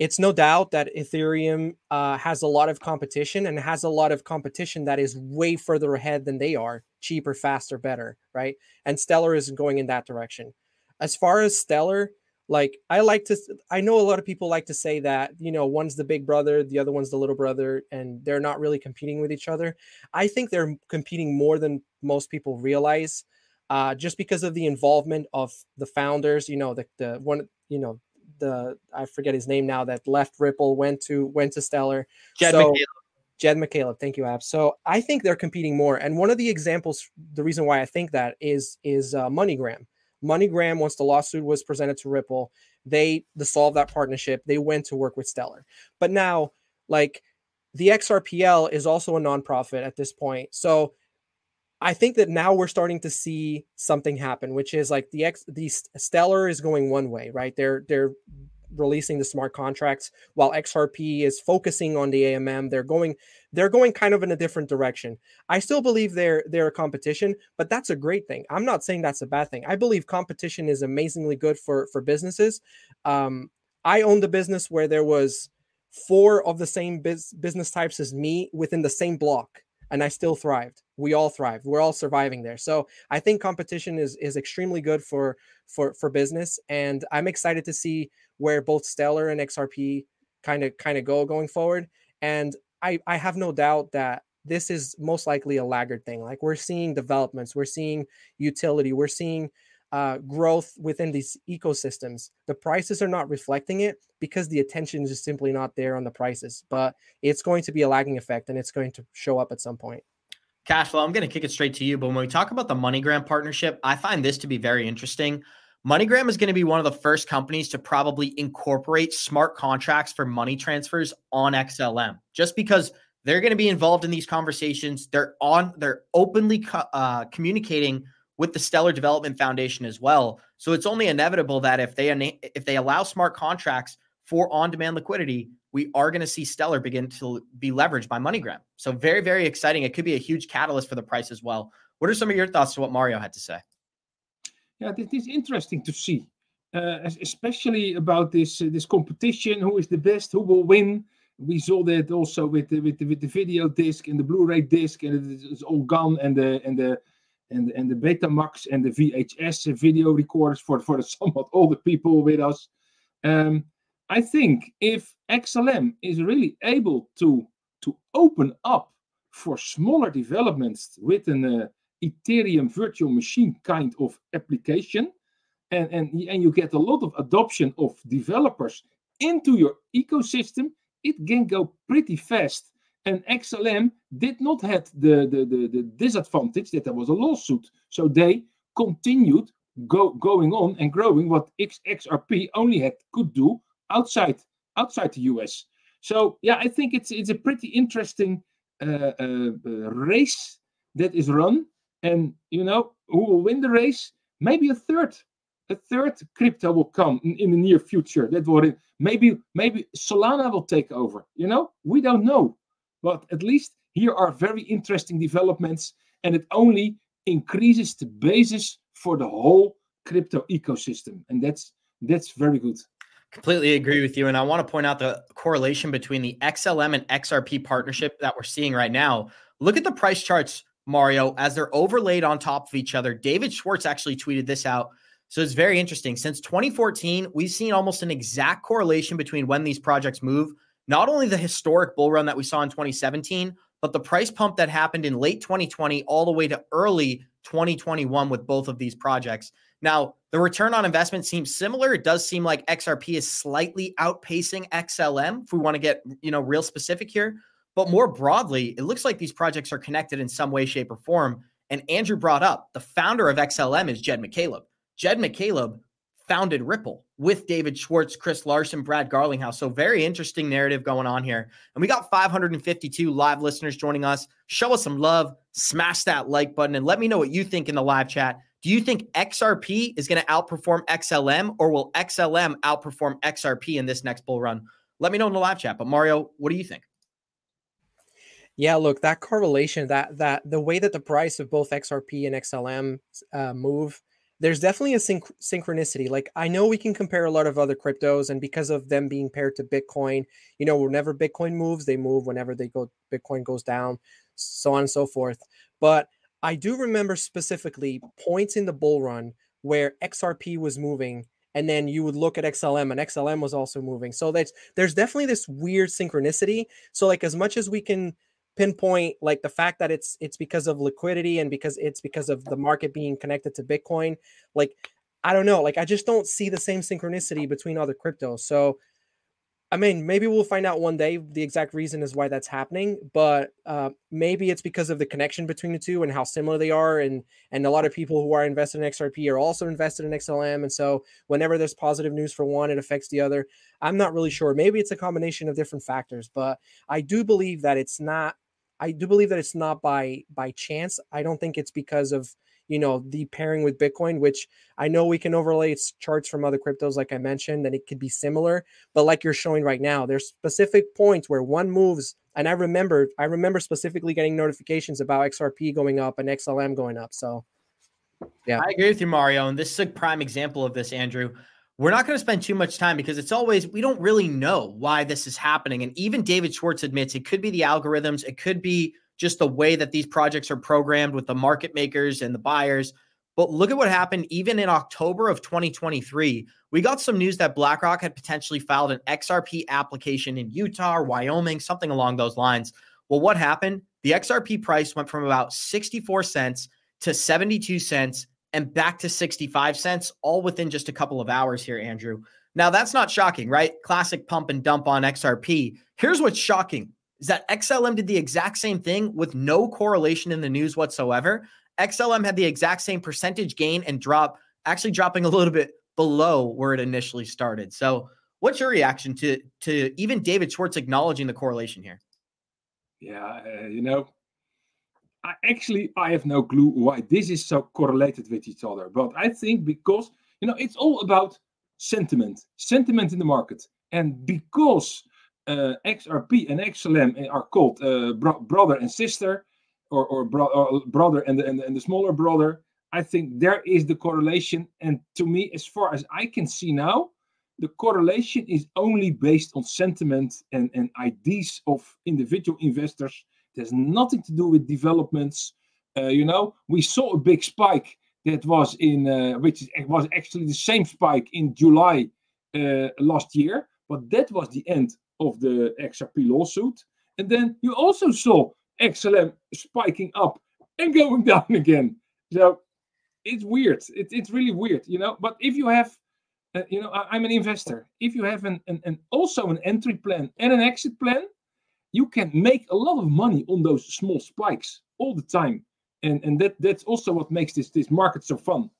it's no doubt that Ethereum uh, has a lot of competition and has a lot of competition that is way further ahead than they are cheaper, faster, better, right? And Stellar is going in that direction. As far as Stellar, like I like to, I know a lot of people like to say that, you know, one's the big brother, the other one's the little brother, and they're not really competing with each other. I think they're competing more than most people realize. Uh, just because of the involvement of the founders, you know, the, the one, you know, the I forget his name now that left Ripple went to went to Stellar. Jed so, McCaleb. Jed McCaleb, thank you, Ab. So I think they're competing more, and one of the examples, the reason why I think that is is uh, MoneyGram. MoneyGram, once the lawsuit was presented to Ripple, they dissolved that partnership. They went to work with Stellar, but now like the XRPL is also a nonprofit at this point, so I think that now we're starting to see something happen, which is like the X the Stellar is going one way, right? They're they're releasing the smart contracts while XRP is focusing on the AMM. They're going they're going kind of in a different direction. I still believe they're they're a competition, but that's a great thing. I'm not saying that's a bad thing. I believe competition is amazingly good for for businesses. Um, I owned a business where there was four of the same biz- business types as me within the same block and I still thrived. We all thrived. We're all surviving there. So I think competition is is extremely good for for for business, and I'm excited to see where both Stellar and XRP kind of kind of go going forward. And I I have no doubt that this is most likely a laggard thing. Like we're seeing developments, we're seeing utility, we're seeing uh, growth within these ecosystems. The prices are not reflecting it because the attention is simply not there on the prices. But it's going to be a lagging effect, and it's going to show up at some point. Cashflow, I'm going to kick it straight to you. But when we talk about the MoneyGram partnership, I find this to be very interesting. MoneyGram is going to be one of the first companies to probably incorporate smart contracts for money transfers on XLM, just because they're going to be involved in these conversations. They're on, they're openly uh, communicating with the Stellar Development Foundation as well. So it's only inevitable that if they if they allow smart contracts for on-demand liquidity, we are going to see Stellar begin to be leveraged by MoneyGram. So very very exciting. It could be a huge catalyst for the price as well. What are some of your thoughts to what Mario had to say? Yeah, it is interesting to see, uh, especially about this uh, this competition. Who is the best? Who will win? We saw that also with the, with the, with the video disc and the Blu-ray disc, and it's all gone, and the and the and, and the Betamax and the VHS video recorders for, for the somewhat older people with us. Um, I think if XLM is really able to, to open up for smaller developments with an uh, Ethereum virtual machine kind of application, and, and, and you get a lot of adoption of developers into your ecosystem, it can go pretty fast. And XLM did not have the, the, the, the disadvantage that there was a lawsuit. So they continued go, going on and growing what XRP only had could do outside outside the US. So yeah, I think it's it's a pretty interesting uh, uh, uh, race that is run, and you know who will win the race? Maybe a third, a third crypto will come in, in the near future. That will maybe maybe Solana will take over. You know, we don't know, but at least here are very interesting developments, and it only increases the basis for the whole crypto ecosystem, and that's that's very good. Completely agree with you. And I want to point out the correlation between the XLM and XRP partnership that we're seeing right now. Look at the price charts, Mario, as they're overlaid on top of each other. David Schwartz actually tweeted this out. So it's very interesting. Since 2014, we've seen almost an exact correlation between when these projects move. Not only the historic bull run that we saw in 2017, but the price pump that happened in late 2020 all the way to early 2021 with both of these projects. Now, the return on investment seems similar. It does seem like XRP is slightly outpacing XLM if we want to get, you know, real specific here. But more broadly, it looks like these projects are connected in some way, shape, or form. And Andrew brought up the founder of XLM is Jed McCaleb. Jed McCaleb founded Ripple with David Schwartz, Chris Larsen, Brad Garlinghouse. So very interesting narrative going on here. And we got 552 live listeners joining us. Show us some love, smash that like button, and let me know what you think in the live chat. Do you think XRP is going to outperform XLM or will XLM outperform XRP in this next bull run? Let me know in the live chat. But Mario, what do you think? Yeah, look, that correlation, that that the way that the price of both XRP and XLM uh, move, there's definitely a synch- synchronicity. Like I know we can compare a lot of other cryptos, and because of them being paired to Bitcoin, you know, whenever Bitcoin moves, they move. Whenever they go, Bitcoin goes down, so on and so forth. But I do remember specifically points in the bull run where XRP was moving and then you would look at XLM and XLM was also moving. So that's there's definitely this weird synchronicity. So like as much as we can pinpoint like the fact that it's it's because of liquidity and because it's because of the market being connected to Bitcoin, like I don't know, like I just don't see the same synchronicity between other cryptos. So I mean, maybe we'll find out one day the exact reason is why that's happening, but uh, maybe it's because of the connection between the two and how similar they are, and and a lot of people who are invested in XRP are also invested in XLM, and so whenever there's positive news for one, it affects the other. I'm not really sure. Maybe it's a combination of different factors, but I do believe that it's not. I do believe that it's not by by chance. I don't think it's because of you know the pairing with bitcoin which i know we can overlay it's charts from other cryptos like i mentioned and it could be similar but like you're showing right now there's specific points where one moves and i remember i remember specifically getting notifications about xrp going up and xlm going up so yeah. I agree with you mario and this is a prime example of this andrew. We're not going to spend too much time because it's always we don't really know why this is happening and even david schwartz admits it could be the algorithms it could be just the way that these projects are programmed with the market makers and the buyers. But look at what happened even in October of 2023. We got some news that BlackRock had potentially filed an XRP application in Utah or Wyoming, something along those lines. Well, what happened? The XRP price went from about 64 cents to 72 cents and back to 65 cents, all within just a couple of hours here, Andrew. Now, that's not shocking, right? Classic pump and dump on XRP. Here's what's shocking is that XLM did the exact same thing with no correlation in the news whatsoever. XLM had the exact same percentage gain and drop, actually dropping a little bit below where it initially started. So, what's your reaction to to even David Schwartz acknowledging the correlation here? Yeah, uh, you know, I actually I have no clue why this is so correlated with each other, but I think because you know it's all about sentiment, sentiment in the market, and because XRP and XLM are called uh, bro- brother and sister, or or, bro- or brother and the, and the, and the smaller brother. I think there is the correlation, and to me, as far as I can see now, the correlation is only based on sentiment and, and ideas of individual investors. It has nothing to do with developments. Uh, you know, we saw a big spike that was in, uh, which was actually the same spike in July uh, last year, but that was the end of the XRP lawsuit. And then you also saw XLM spiking up and going down again. So it's weird. It, it's really weird, you know. But if you have, uh, you know, I, am an investor. If you have an, an, an also an entry plan and an exit plan, you can make a lot of money on those small spikes all the time. And and that that's also what makes this this market so fun.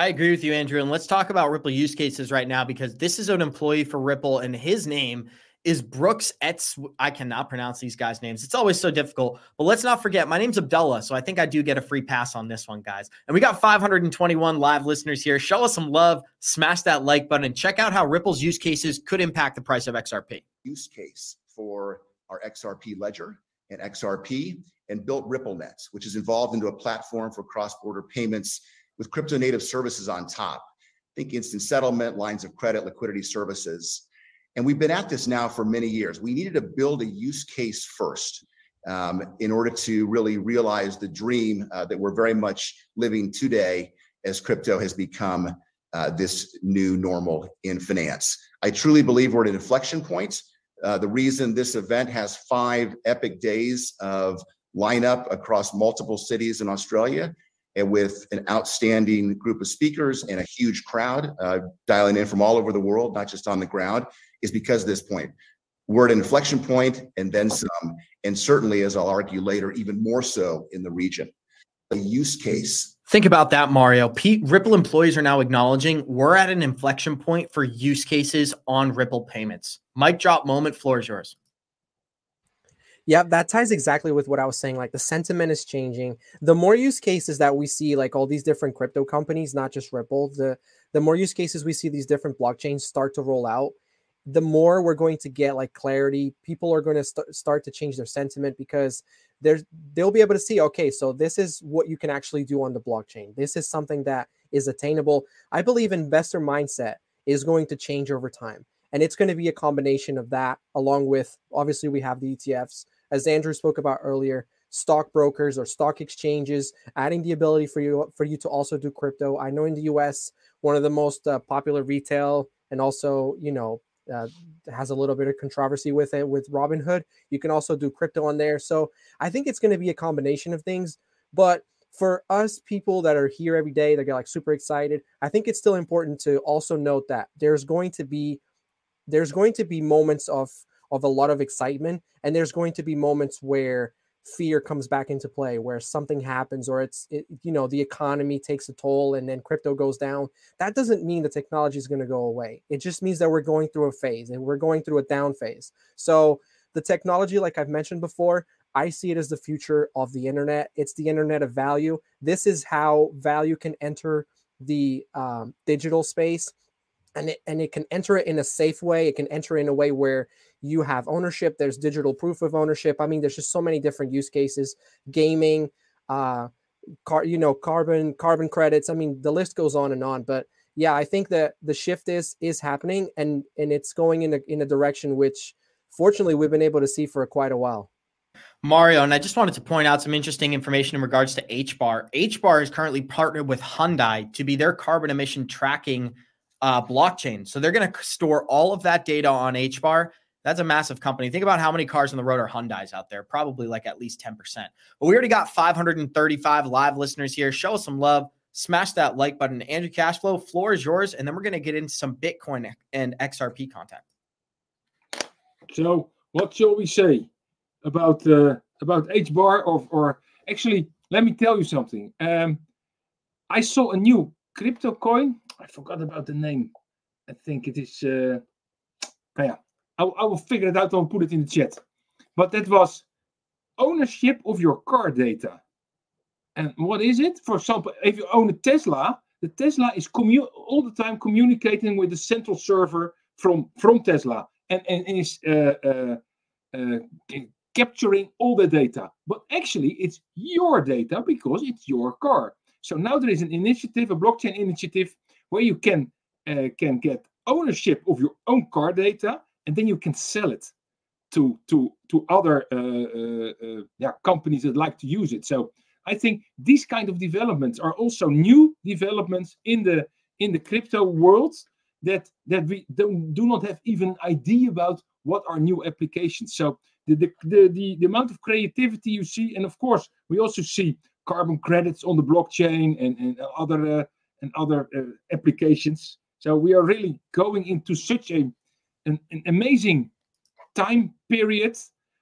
I agree with you, Andrew. And let's talk about Ripple use cases right now because this is an employee for Ripple, and his name is Brooks Etz. I cannot pronounce these guys' names. It's always so difficult. But let's not forget, my name's Abdullah. So I think I do get a free pass on this one, guys. And we got 521 live listeners here. Show us some love, smash that like button, and check out how Ripple's use cases could impact the price of XRP. Use case for our XRP ledger and XRP and built RippleNet, which is involved into a platform for cross border payments with crypto native services on top. Think instant settlement, lines of credit, liquidity services. And we've been at this now for many years. We needed to build a use case first um, in order to really realize the dream uh, that we're very much living today as crypto has become uh, this new normal in finance. I truly believe we're at an inflection point. Uh, the reason this event has five epic days of lineup across multiple cities in Australia and with an outstanding group of speakers and a huge crowd uh, dialing in from all over the world, not just on the ground, is because this point. We're at an inflection point and then some, and certainly, as I'll argue later, even more so in the region. The use case. Think about that, Mario. Pete, Ripple employees are now acknowledging we're at an inflection point for use cases on Ripple payments. Mic drop moment, floor is yours. Yeah, that ties exactly with what I was saying. Like the sentiment is changing. The more use cases that we see, like all these different crypto companies, not just Ripple, the the more use cases we see these different blockchains start to roll out, the more we're going to get like clarity. People are going to st- start to change their sentiment because there's they'll be able to see, okay, so this is what you can actually do on the blockchain. This is something that is attainable. I believe investor mindset is going to change over time. And it's going to be a combination of that, along with obviously we have the ETFs, as Andrew spoke about earlier, stockbrokers or stock exchanges, adding the ability for you for you to also do crypto. I know in the U.S. one of the most uh, popular retail and also you know uh, has a little bit of controversy with it with Robinhood. You can also do crypto on there. So I think it's going to be a combination of things. But for us people that are here every day, that get like super excited, I think it's still important to also note that there's going to be there's going to be moments of of a lot of excitement and there's going to be moments where fear comes back into play where something happens or it's it, you know the economy takes a toll and then crypto goes down. That doesn't mean the technology is going to go away. It just means that we're going through a phase and we're going through a down phase. So the technology like i've mentioned before i see it as the future of the internet. It's the internet of value. This is how value can enter the um, digital space and it, and it can enter it in a safe way it can enter in a way where you have ownership there's digital proof of ownership i mean there's just so many different use cases gaming uh car you know carbon carbon credits i mean the list goes on and on but yeah i think that the shift is is happening and and it's going in a in a direction which fortunately we've been able to see for quite a while Mario, and I just wanted to point out some interesting information in regards to HBAR. HBAR is currently partnered with Hyundai to be their carbon emission tracking uh, blockchain. So they're going to store all of that data on HBAR. That's a massive company. Think about how many cars on the road are Hyundai's out there, probably like at least 10%. But we already got 535 live listeners here. Show us some love. Smash that like button. Andrew Cashflow, floor is yours. And then we're going to get into some Bitcoin and XRP content. So, what shall we say about uh, about HBAR? Or, or actually, let me tell you something. Um, I saw a new crypto coin. I forgot about the name. I think it is. Uh, yeah, I, I will figure it out. I'll put it in the chat. But that was ownership of your car data. And what is it? For example, if you own a Tesla, the Tesla is commu- all the time communicating with the central server from from Tesla and, and, and is uh, uh, uh, capturing all the data. But actually, it's your data because it's your car. So now there is an initiative, a blockchain initiative, where you can uh, can get ownership of your own car data, and then you can sell it to to to other uh, uh, uh, yeah companies that like to use it. So I think these kind of developments are also new developments in the in the crypto world that that we don't, do not have even idea about what are new applications. So the the, the the the amount of creativity you see, and of course we also see carbon credits on the blockchain and, and other uh, and other uh, applications. So we are really going into such a an, an amazing time period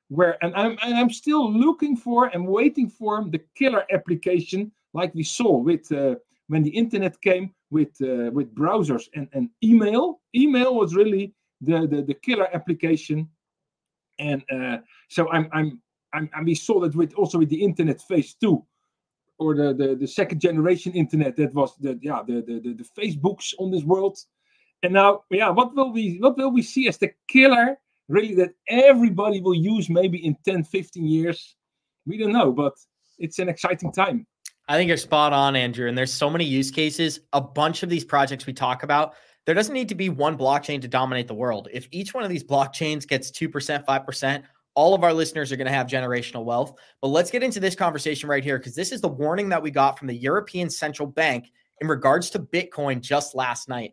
where and I'm and I'm still looking for and waiting for the killer application like we saw with uh, when the internet came with uh, with browsers and, and email. Email was really the the, the killer application, and uh, so I'm I'm I'm and we saw that with also with the internet phase two, or the the, the second generation internet that was the yeah the, the the the Facebooks on this world, and now yeah what will we what will we see as the killer really that everybody will use maybe in 10 15 years we don't know but it's an exciting time I think you're spot on, Andrew. And there's so many use cases. A bunch of these projects we talk about, there doesn't need to be one blockchain to dominate the world. If each one of these blockchains gets 2%, 5%, all of our listeners are going to have generational wealth. But let's get into this conversation right here because this is the warning that we got from the European Central Bank in regards to Bitcoin just last night.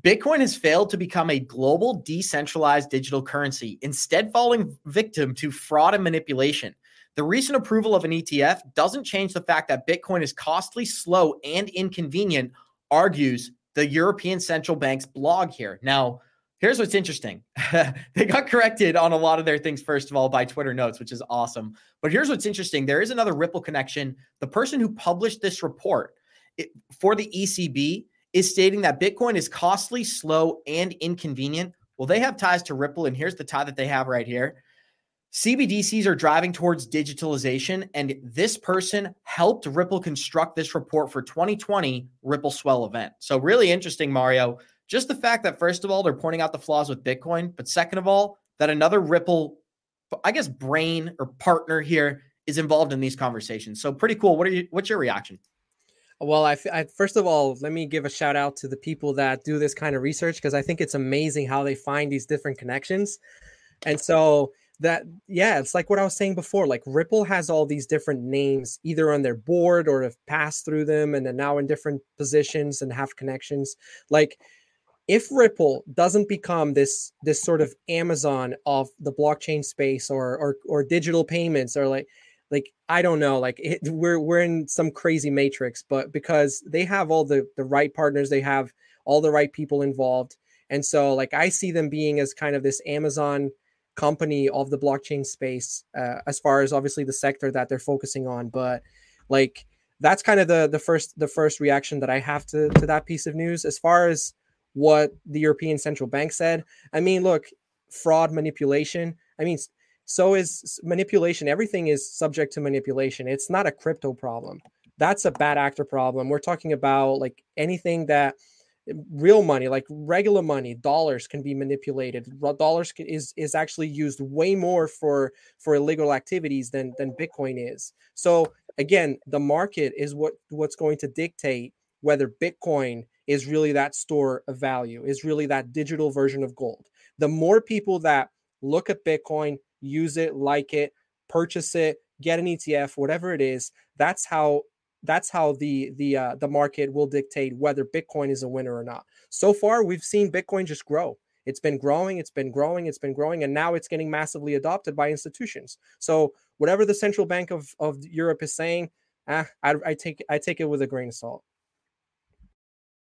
Bitcoin has failed to become a global decentralized digital currency, instead, falling victim to fraud and manipulation. The recent approval of an ETF doesn't change the fact that Bitcoin is costly, slow, and inconvenient, argues the European Central Bank's blog here. Now, here's what's interesting. they got corrected on a lot of their things, first of all, by Twitter notes, which is awesome. But here's what's interesting there is another Ripple connection. The person who published this report it, for the ECB is stating that Bitcoin is costly, slow, and inconvenient. Well, they have ties to Ripple, and here's the tie that they have right here. CBDCs are driving towards digitalization, and this person helped Ripple construct this report for 2020 Ripple Swell event. So, really interesting, Mario. Just the fact that, first of all, they're pointing out the flaws with Bitcoin, but second of all, that another Ripple, I guess, brain or partner here is involved in these conversations. So, pretty cool. What are you? What's your reaction? Well, I, I, first of all, let me give a shout out to the people that do this kind of research because I think it's amazing how they find these different connections. And so that yeah it's like what i was saying before like ripple has all these different names either on their board or have passed through them and are now in different positions and have connections like if ripple doesn't become this this sort of amazon of the blockchain space or or, or digital payments or like like i don't know like it, we're we're in some crazy matrix but because they have all the the right partners they have all the right people involved. And so like i see them being as kind of this amazon company of the blockchain space uh, as far as obviously the sector that they're focusing on. But like that's kind of the the first the first reaction that i have to to that piece of news. As far as what the european central bank said. I mean look fraud manipulation i mean so is manipulation everything is subject to manipulation. It's not a crypto problem. That's a bad actor problem. We're talking about like anything that eh, real money like regular money dollars can be manipulated. Dollars is is actually used way more for for illegal activities than than bitcoin is. So again the market is what what's going to dictate whether bitcoin is really that store of value is really that digital version of gold the more people that look at bitcoin use it like it purchase it get an etf whatever it is that's how that's how the the uh, the market will dictate whether Bitcoin is a winner or not. So far, we've seen Bitcoin just grow. It's been growing, it's been growing, it's been growing, and now it's getting massively adopted by institutions. So whatever the central bank of, of Europe is saying, ah, I, I take I take it with a grain of salt.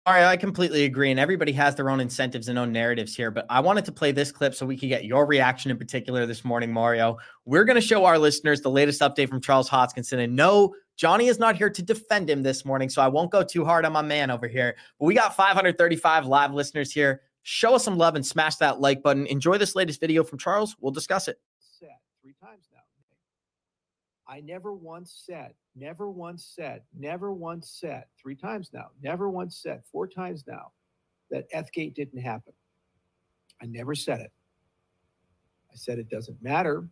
All right, I completely agree. And everybody has their own incentives and own narratives here. But I wanted to play this clip so we could get your reaction in particular this morning, Mario. We're going to show our listeners the latest update from Charles Hoskinson. And no, Johnny is not here to defend him this morning. So I won't go too hard on my man over here. But we got 535 live listeners here. Show us some love and smash that like button. Enjoy this latest video from Charles. We'll discuss it. Three times. I never once said, never once said, never once said, three times now, never once said, four times now, that Ethgate didn't happen. I never said it. I said it doesn't matter.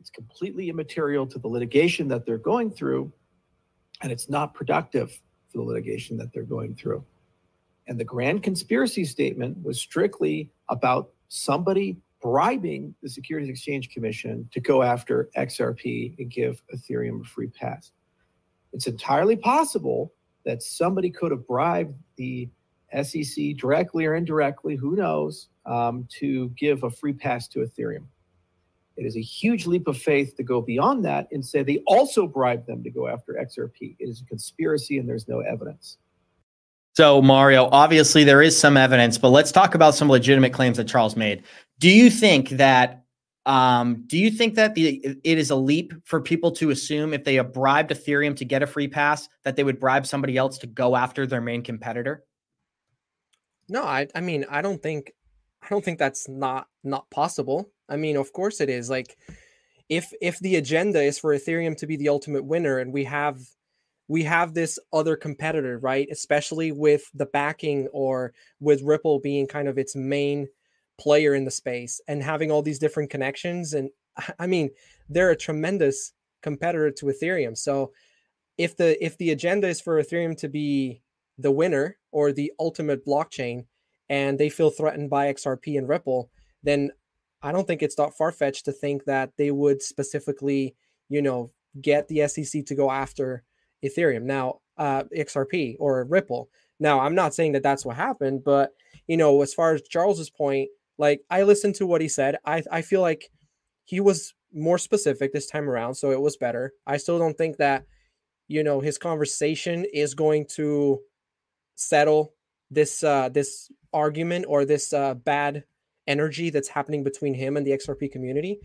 It's completely immaterial to the litigation that they're going through, and it's not productive for the litigation that they're going through. And the grand conspiracy statement was strictly about somebody bribing the Securities Exchange Commission to go after XRP and give Ethereum a free pass. It's entirely possible that somebody could have bribed the SEC directly or indirectly, who knows, um, to give a free pass to Ethereum. It is a huge leap of faith to go beyond that and say they also bribed them to go after XRP. It is a conspiracy and there's no evidence. So, Mario, obviously there is some evidence, but let's talk about some legitimate claims that Charles made. Do you think that Um, do you think that the it is a leap for people to assume if they bribed Ethereum to get a free pass that they would bribe somebody else to go after their main competitor? No, I I mean I don't think I don't think that's not not possible. I mean, of course it is. Like if if the agenda is for Ethereum to be the ultimate winner and we have we have this other competitor, right? Especially with the backing or with Ripple being kind of its main player in the space and having all these different connections and I mean, they're a tremendous competitor to Ethereum. So if the if the agenda is for Ethereum to be the winner or the ultimate blockchain and they feel threatened by XRP and Ripple, then I don't think it's that far fetched to think that they would specifically, you know, get the SEC to go after Ethereum now, uh, XRP or Ripple. Now, I'm not saying that that's what happened, but you know, as far as Charles's point, like I listened to what he said, I I feel like he was more specific this time around, so it was better. I still don't think that you know his conversation is going to settle this uh this argument or this uh bad energy that's happening between him and the XRP community.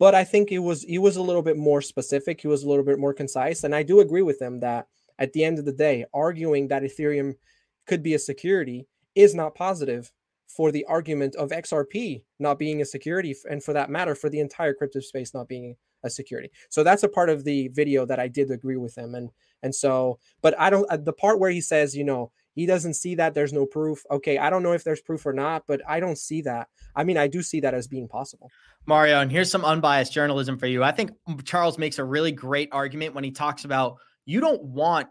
But I think it was he was a little bit more specific. He was a little bit more concise, and I do agree with him that at the end of the day, arguing that Ethereum could be a security is not positive for the argument of XRP not being a security, and for that matter, for the entire crypto space not being a security. So that's a part of the video that I did agree with him, and and so, but I don't uh, the part where he says, you know, he doesn't see that there's no proof. Okay, I don't know if there's proof or not, but I don't see that. I mean, I do see that as being possible. Mario, and here's some unbiased journalism for you. I think Charles makes a really great argument when he talks about you don't want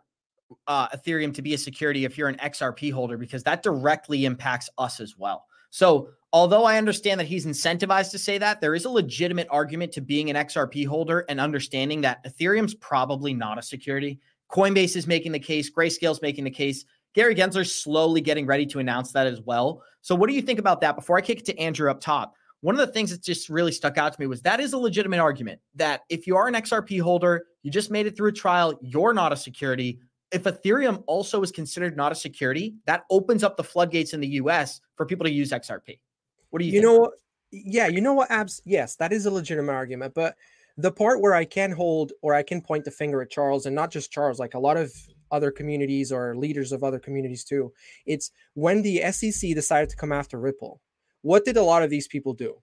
uh, Ethereum to be a security if you're an XRP holder because that directly impacts us as well. So, although I understand that he's incentivized to say that, there is a legitimate argument to being an XRP holder and understanding that Ethereum's probably not a security. Coinbase is making the case, Grayscale's making the case. Gary Gensler's slowly getting ready to announce that as well. So, what do you think about that? Before I kick it to Andrew up top, one of the things that just really stuck out to me was that is a legitimate argument that if you are an XRP holder, you just made it through a trial, you're not a security. If Ethereum also is considered not a security, that opens up the floodgates in the US for people to use XRP. What do you You think? know? Yeah, you know what, Abs? Yes, that is a legitimate argument. But the part where I can hold or I can point the finger at Charles and not just Charles, like a lot of other communities or leaders of other communities too, it's when the SEC decided to come after Ripple. What did a lot of these people do?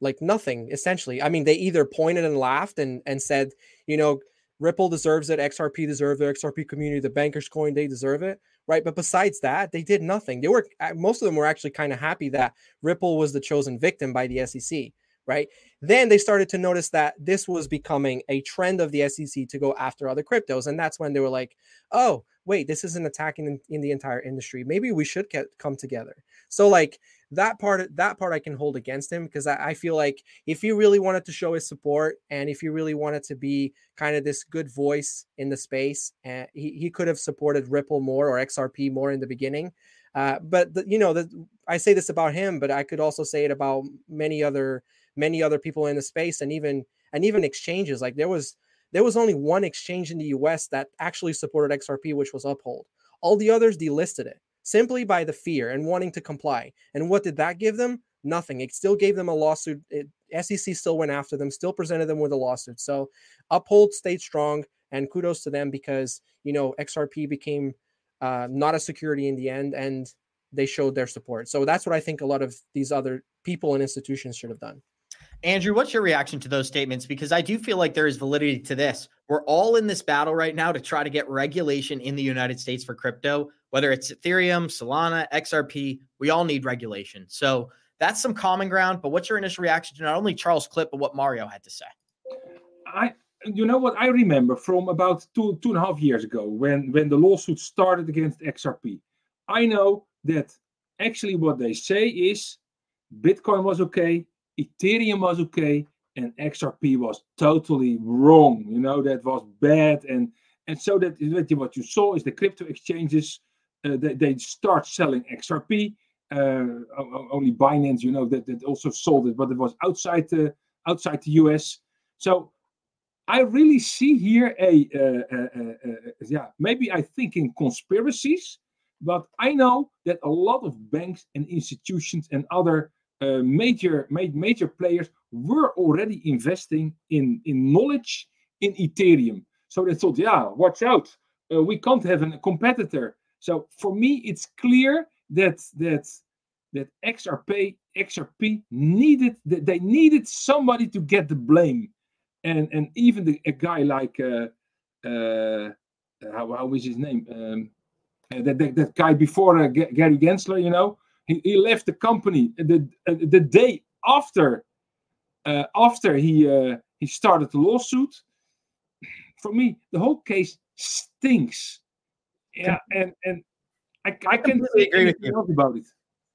Like nothing, essentially. I mean, they either pointed and laughed and and said, you know, Ripple deserves it, XRP deserves it, XRP community, the bankers coin, they deserve it, right? But besides that, they did nothing. They were most of them were actually kind of happy that Ripple was the chosen victim by the SEC, right? Then they started to notice that this was becoming a trend of the SEC to go after other cryptos, and that's when they were like, "Oh, wait, this isn't attacking in, in the entire industry. Maybe we should get come together." So like that part that part I can hold against him because I, I feel like if he really wanted to show his support and if he really wanted to be kind of this good voice in the space, and he, he could have supported Ripple more or XRP more in the beginning. Uh, but the, you know, the, I say this about him, but I could also say it about many other many other people in the space and even and even exchanges. Like there was there was only one exchange in the US that actually supported XRP, which was Uphold. All the others delisted it simply by the fear and wanting to comply. And what did that give them? Nothing. It still gave them a lawsuit. It, SEC still went after them, still presented them with a lawsuit. So Uphold stayed strong, and kudos to them because you know XRP became uh, not a security in the end, and they showed their support. So that's what I think a lot of these other people and institutions should have done. Andrew, what's your reaction to those statements? Because I do feel like there is validity to this. We're all in this battle right now to try to get regulation in the United States for crypto, whether it's Ethereum, Solana, XRP. We all need regulation. So that's some common ground. But what's your initial reaction to not only Charles' clip, but what Mario had to say? I, you know what I remember from about two two and a half years ago when when the lawsuit started against XRP. I know that actually what they say is Bitcoin was okay, Ethereum was okay, and XRP was totally wrong. You know that was bad, and and so that what you saw is the crypto exchanges uh, they, they start selling XRP. Uh, only Binance, you know, that, that also sold it, but it was outside the outside the US. So I really see here a, uh, uh, uh, yeah, maybe I think in conspiracies, but I know that a lot of banks and institutions and other uh, major major players were already investing in, in knowledge in Ethereum. So they thought, yeah, watch out. Uh, we can't have a competitor. So for me, it's clear that that that XRP XRP needed that they needed somebody to get the blame, and and even the, a guy like uh, uh, how how is his name um, that, that that guy before uh, Gary Gensler, you know, he, he left the company the the day after uh, after he uh, he started the lawsuit. For me, the whole case stinks. Yeah, and and I, I can agree with you about it.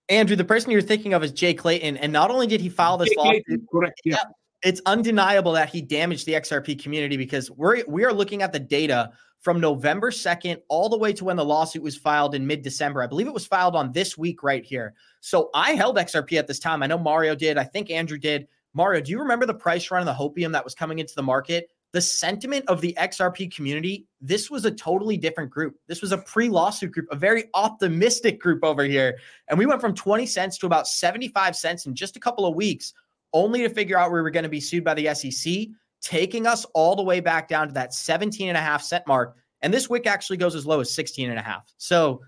Andrew, the person you're thinking of is Jay Clayton, and not only did he file this lawsuit, correct, yeah. it's undeniable that he damaged the XRP community because we're we are looking at the data from November 2nd all the way to when the lawsuit was filed in mid December. I believe it was filed on this week right here. So I held XRP at this time. I know Mario did. I think Andrew did. Mario, do you remember the price run of the hopium that was coming into the market? The sentiment of the XRP community, this was a totally different group. This was a pre lawsuit group, a very optimistic group over here. And we went from 20 cents to about 75 cents in just a couple of weeks, only to figure out we were going to be sued by the SEC, taking us all the way back down to that 17 and a half cent mark. And this wick actually goes as low as 16 and a half. So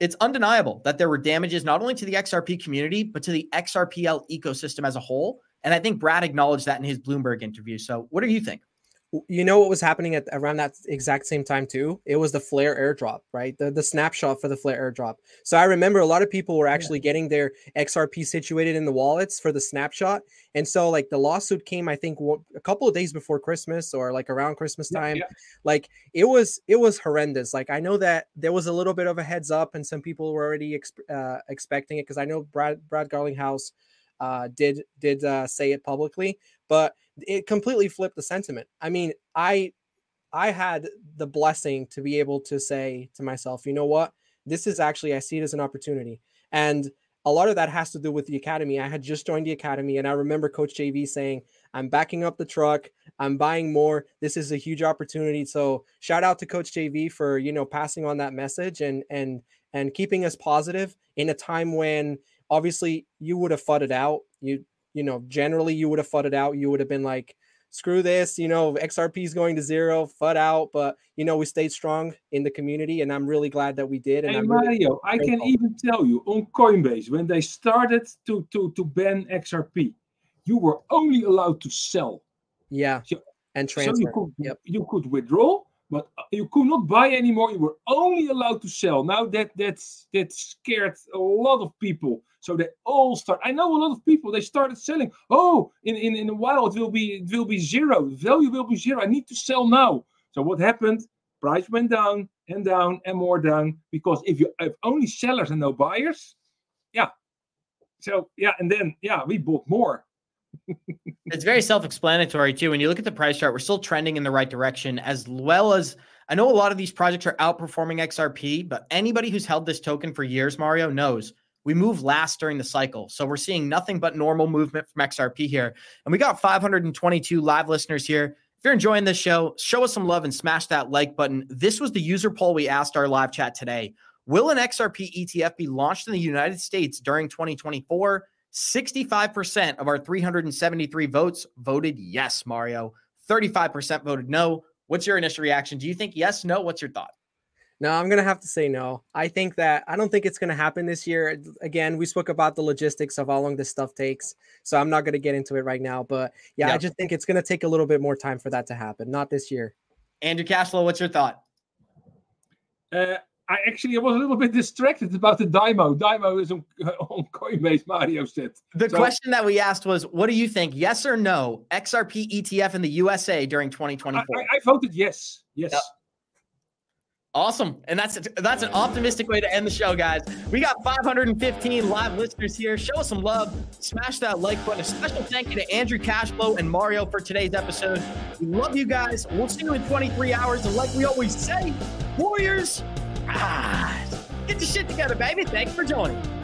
it's undeniable that there were damages not only to the XRP community, but to the XRPL ecosystem as a whole. And I think Brad acknowledged that in his Bloomberg interview. So, what do you think? You know what was happening at around that exact same time too? It was the Flare airdrop, right? The the snapshot for the Flare airdrop. So I remember a lot of people were actually yeah. getting their XRP situated in the wallets for the snapshot. And so like the lawsuit came I think a couple of days before Christmas or like around Christmas time. Yeah, yeah. Like it was it was horrendous. Like I know that there was a little bit of a heads up and some people were already exp- uh, expecting it because I know Brad Brad Garlinghouse uh, did did uh, say it publicly, but it completely flipped the sentiment. I mean, I I had the blessing to be able to say to myself, you know what, this is actually I see it as an opportunity, and a lot of that has to do with the academy. I had just joined the academy, and I remember Coach JV saying, "I'm backing up the truck. I'm buying more. This is a huge opportunity." So shout out to Coach JV for you know passing on that message and and and keeping us positive in a time when obviously you would have fudded out. You you know generally you would have fudded out. You would have been like, screw this. You know XRP is going to zero, fud out. But you know we stayed strong in the community, and I'm really glad that we did. And hey, I'm Mario, really I can even tell you on Coinbase when they started to to to ban XRP, you were only allowed to sell. Yeah. So, and transfer. So you could yep. you could withdraw, but you could not buy anymore. You were only allowed to sell. Now that that's that scared a lot of people. So they all start. I know a lot of people. They started selling. Oh, in, in, in a while it will be it will be zero. Value will be zero. I need to sell now. So what happened? Price went down and down and more down because if you have only sellers and no buyers, yeah. So yeah, and then yeah, we bought more it's very self-explanatory too. When you look at the price chart, we're still trending in the right direction, as well as I know a lot of these projects are outperforming XRP, but anybody who's held this token for years, Mario, knows we move last during the cycle. So we're seeing nothing but normal movement from XRP here. And we got 522 live listeners here. If you're enjoying this show, show us some love and smash that like button. This was the user poll we asked our live chat today. Will an XRP ETF be launched in the United States during 2024? 65% of our 373 votes voted yes, Mario. 35% voted no. What's your initial reaction? Do you think yes, no? What's your thought? No, I'm gonna have to say no. I think that I don't think it's gonna happen this year. Again, we spoke about the logistics of how long this stuff takes, so I'm not gonna get into it right now. But yeah, yep. I just think it's gonna take a little bit more time for that to happen. Not this year. Andrew Cashflow, what's your thought? Uh, I actually I was a little bit distracted about the Dymo. Dymo is on, on Coinbase, Mario said. The so, question that we asked was, what do you think, yes or no, XRP ETF in the USA during 2024? I, I voted yes. Yes. Yep. Awesome. And that's a, that's an optimistic way to end the show, guys. We got 515 live listeners here. Show us some love. Smash that like button. A special thank you to Andrew Cashflow and Mario for today's episode. We love you guys. We'll see you in 23 hours. And like we always say, Warriors, get the shit together, baby. Thanks for joining.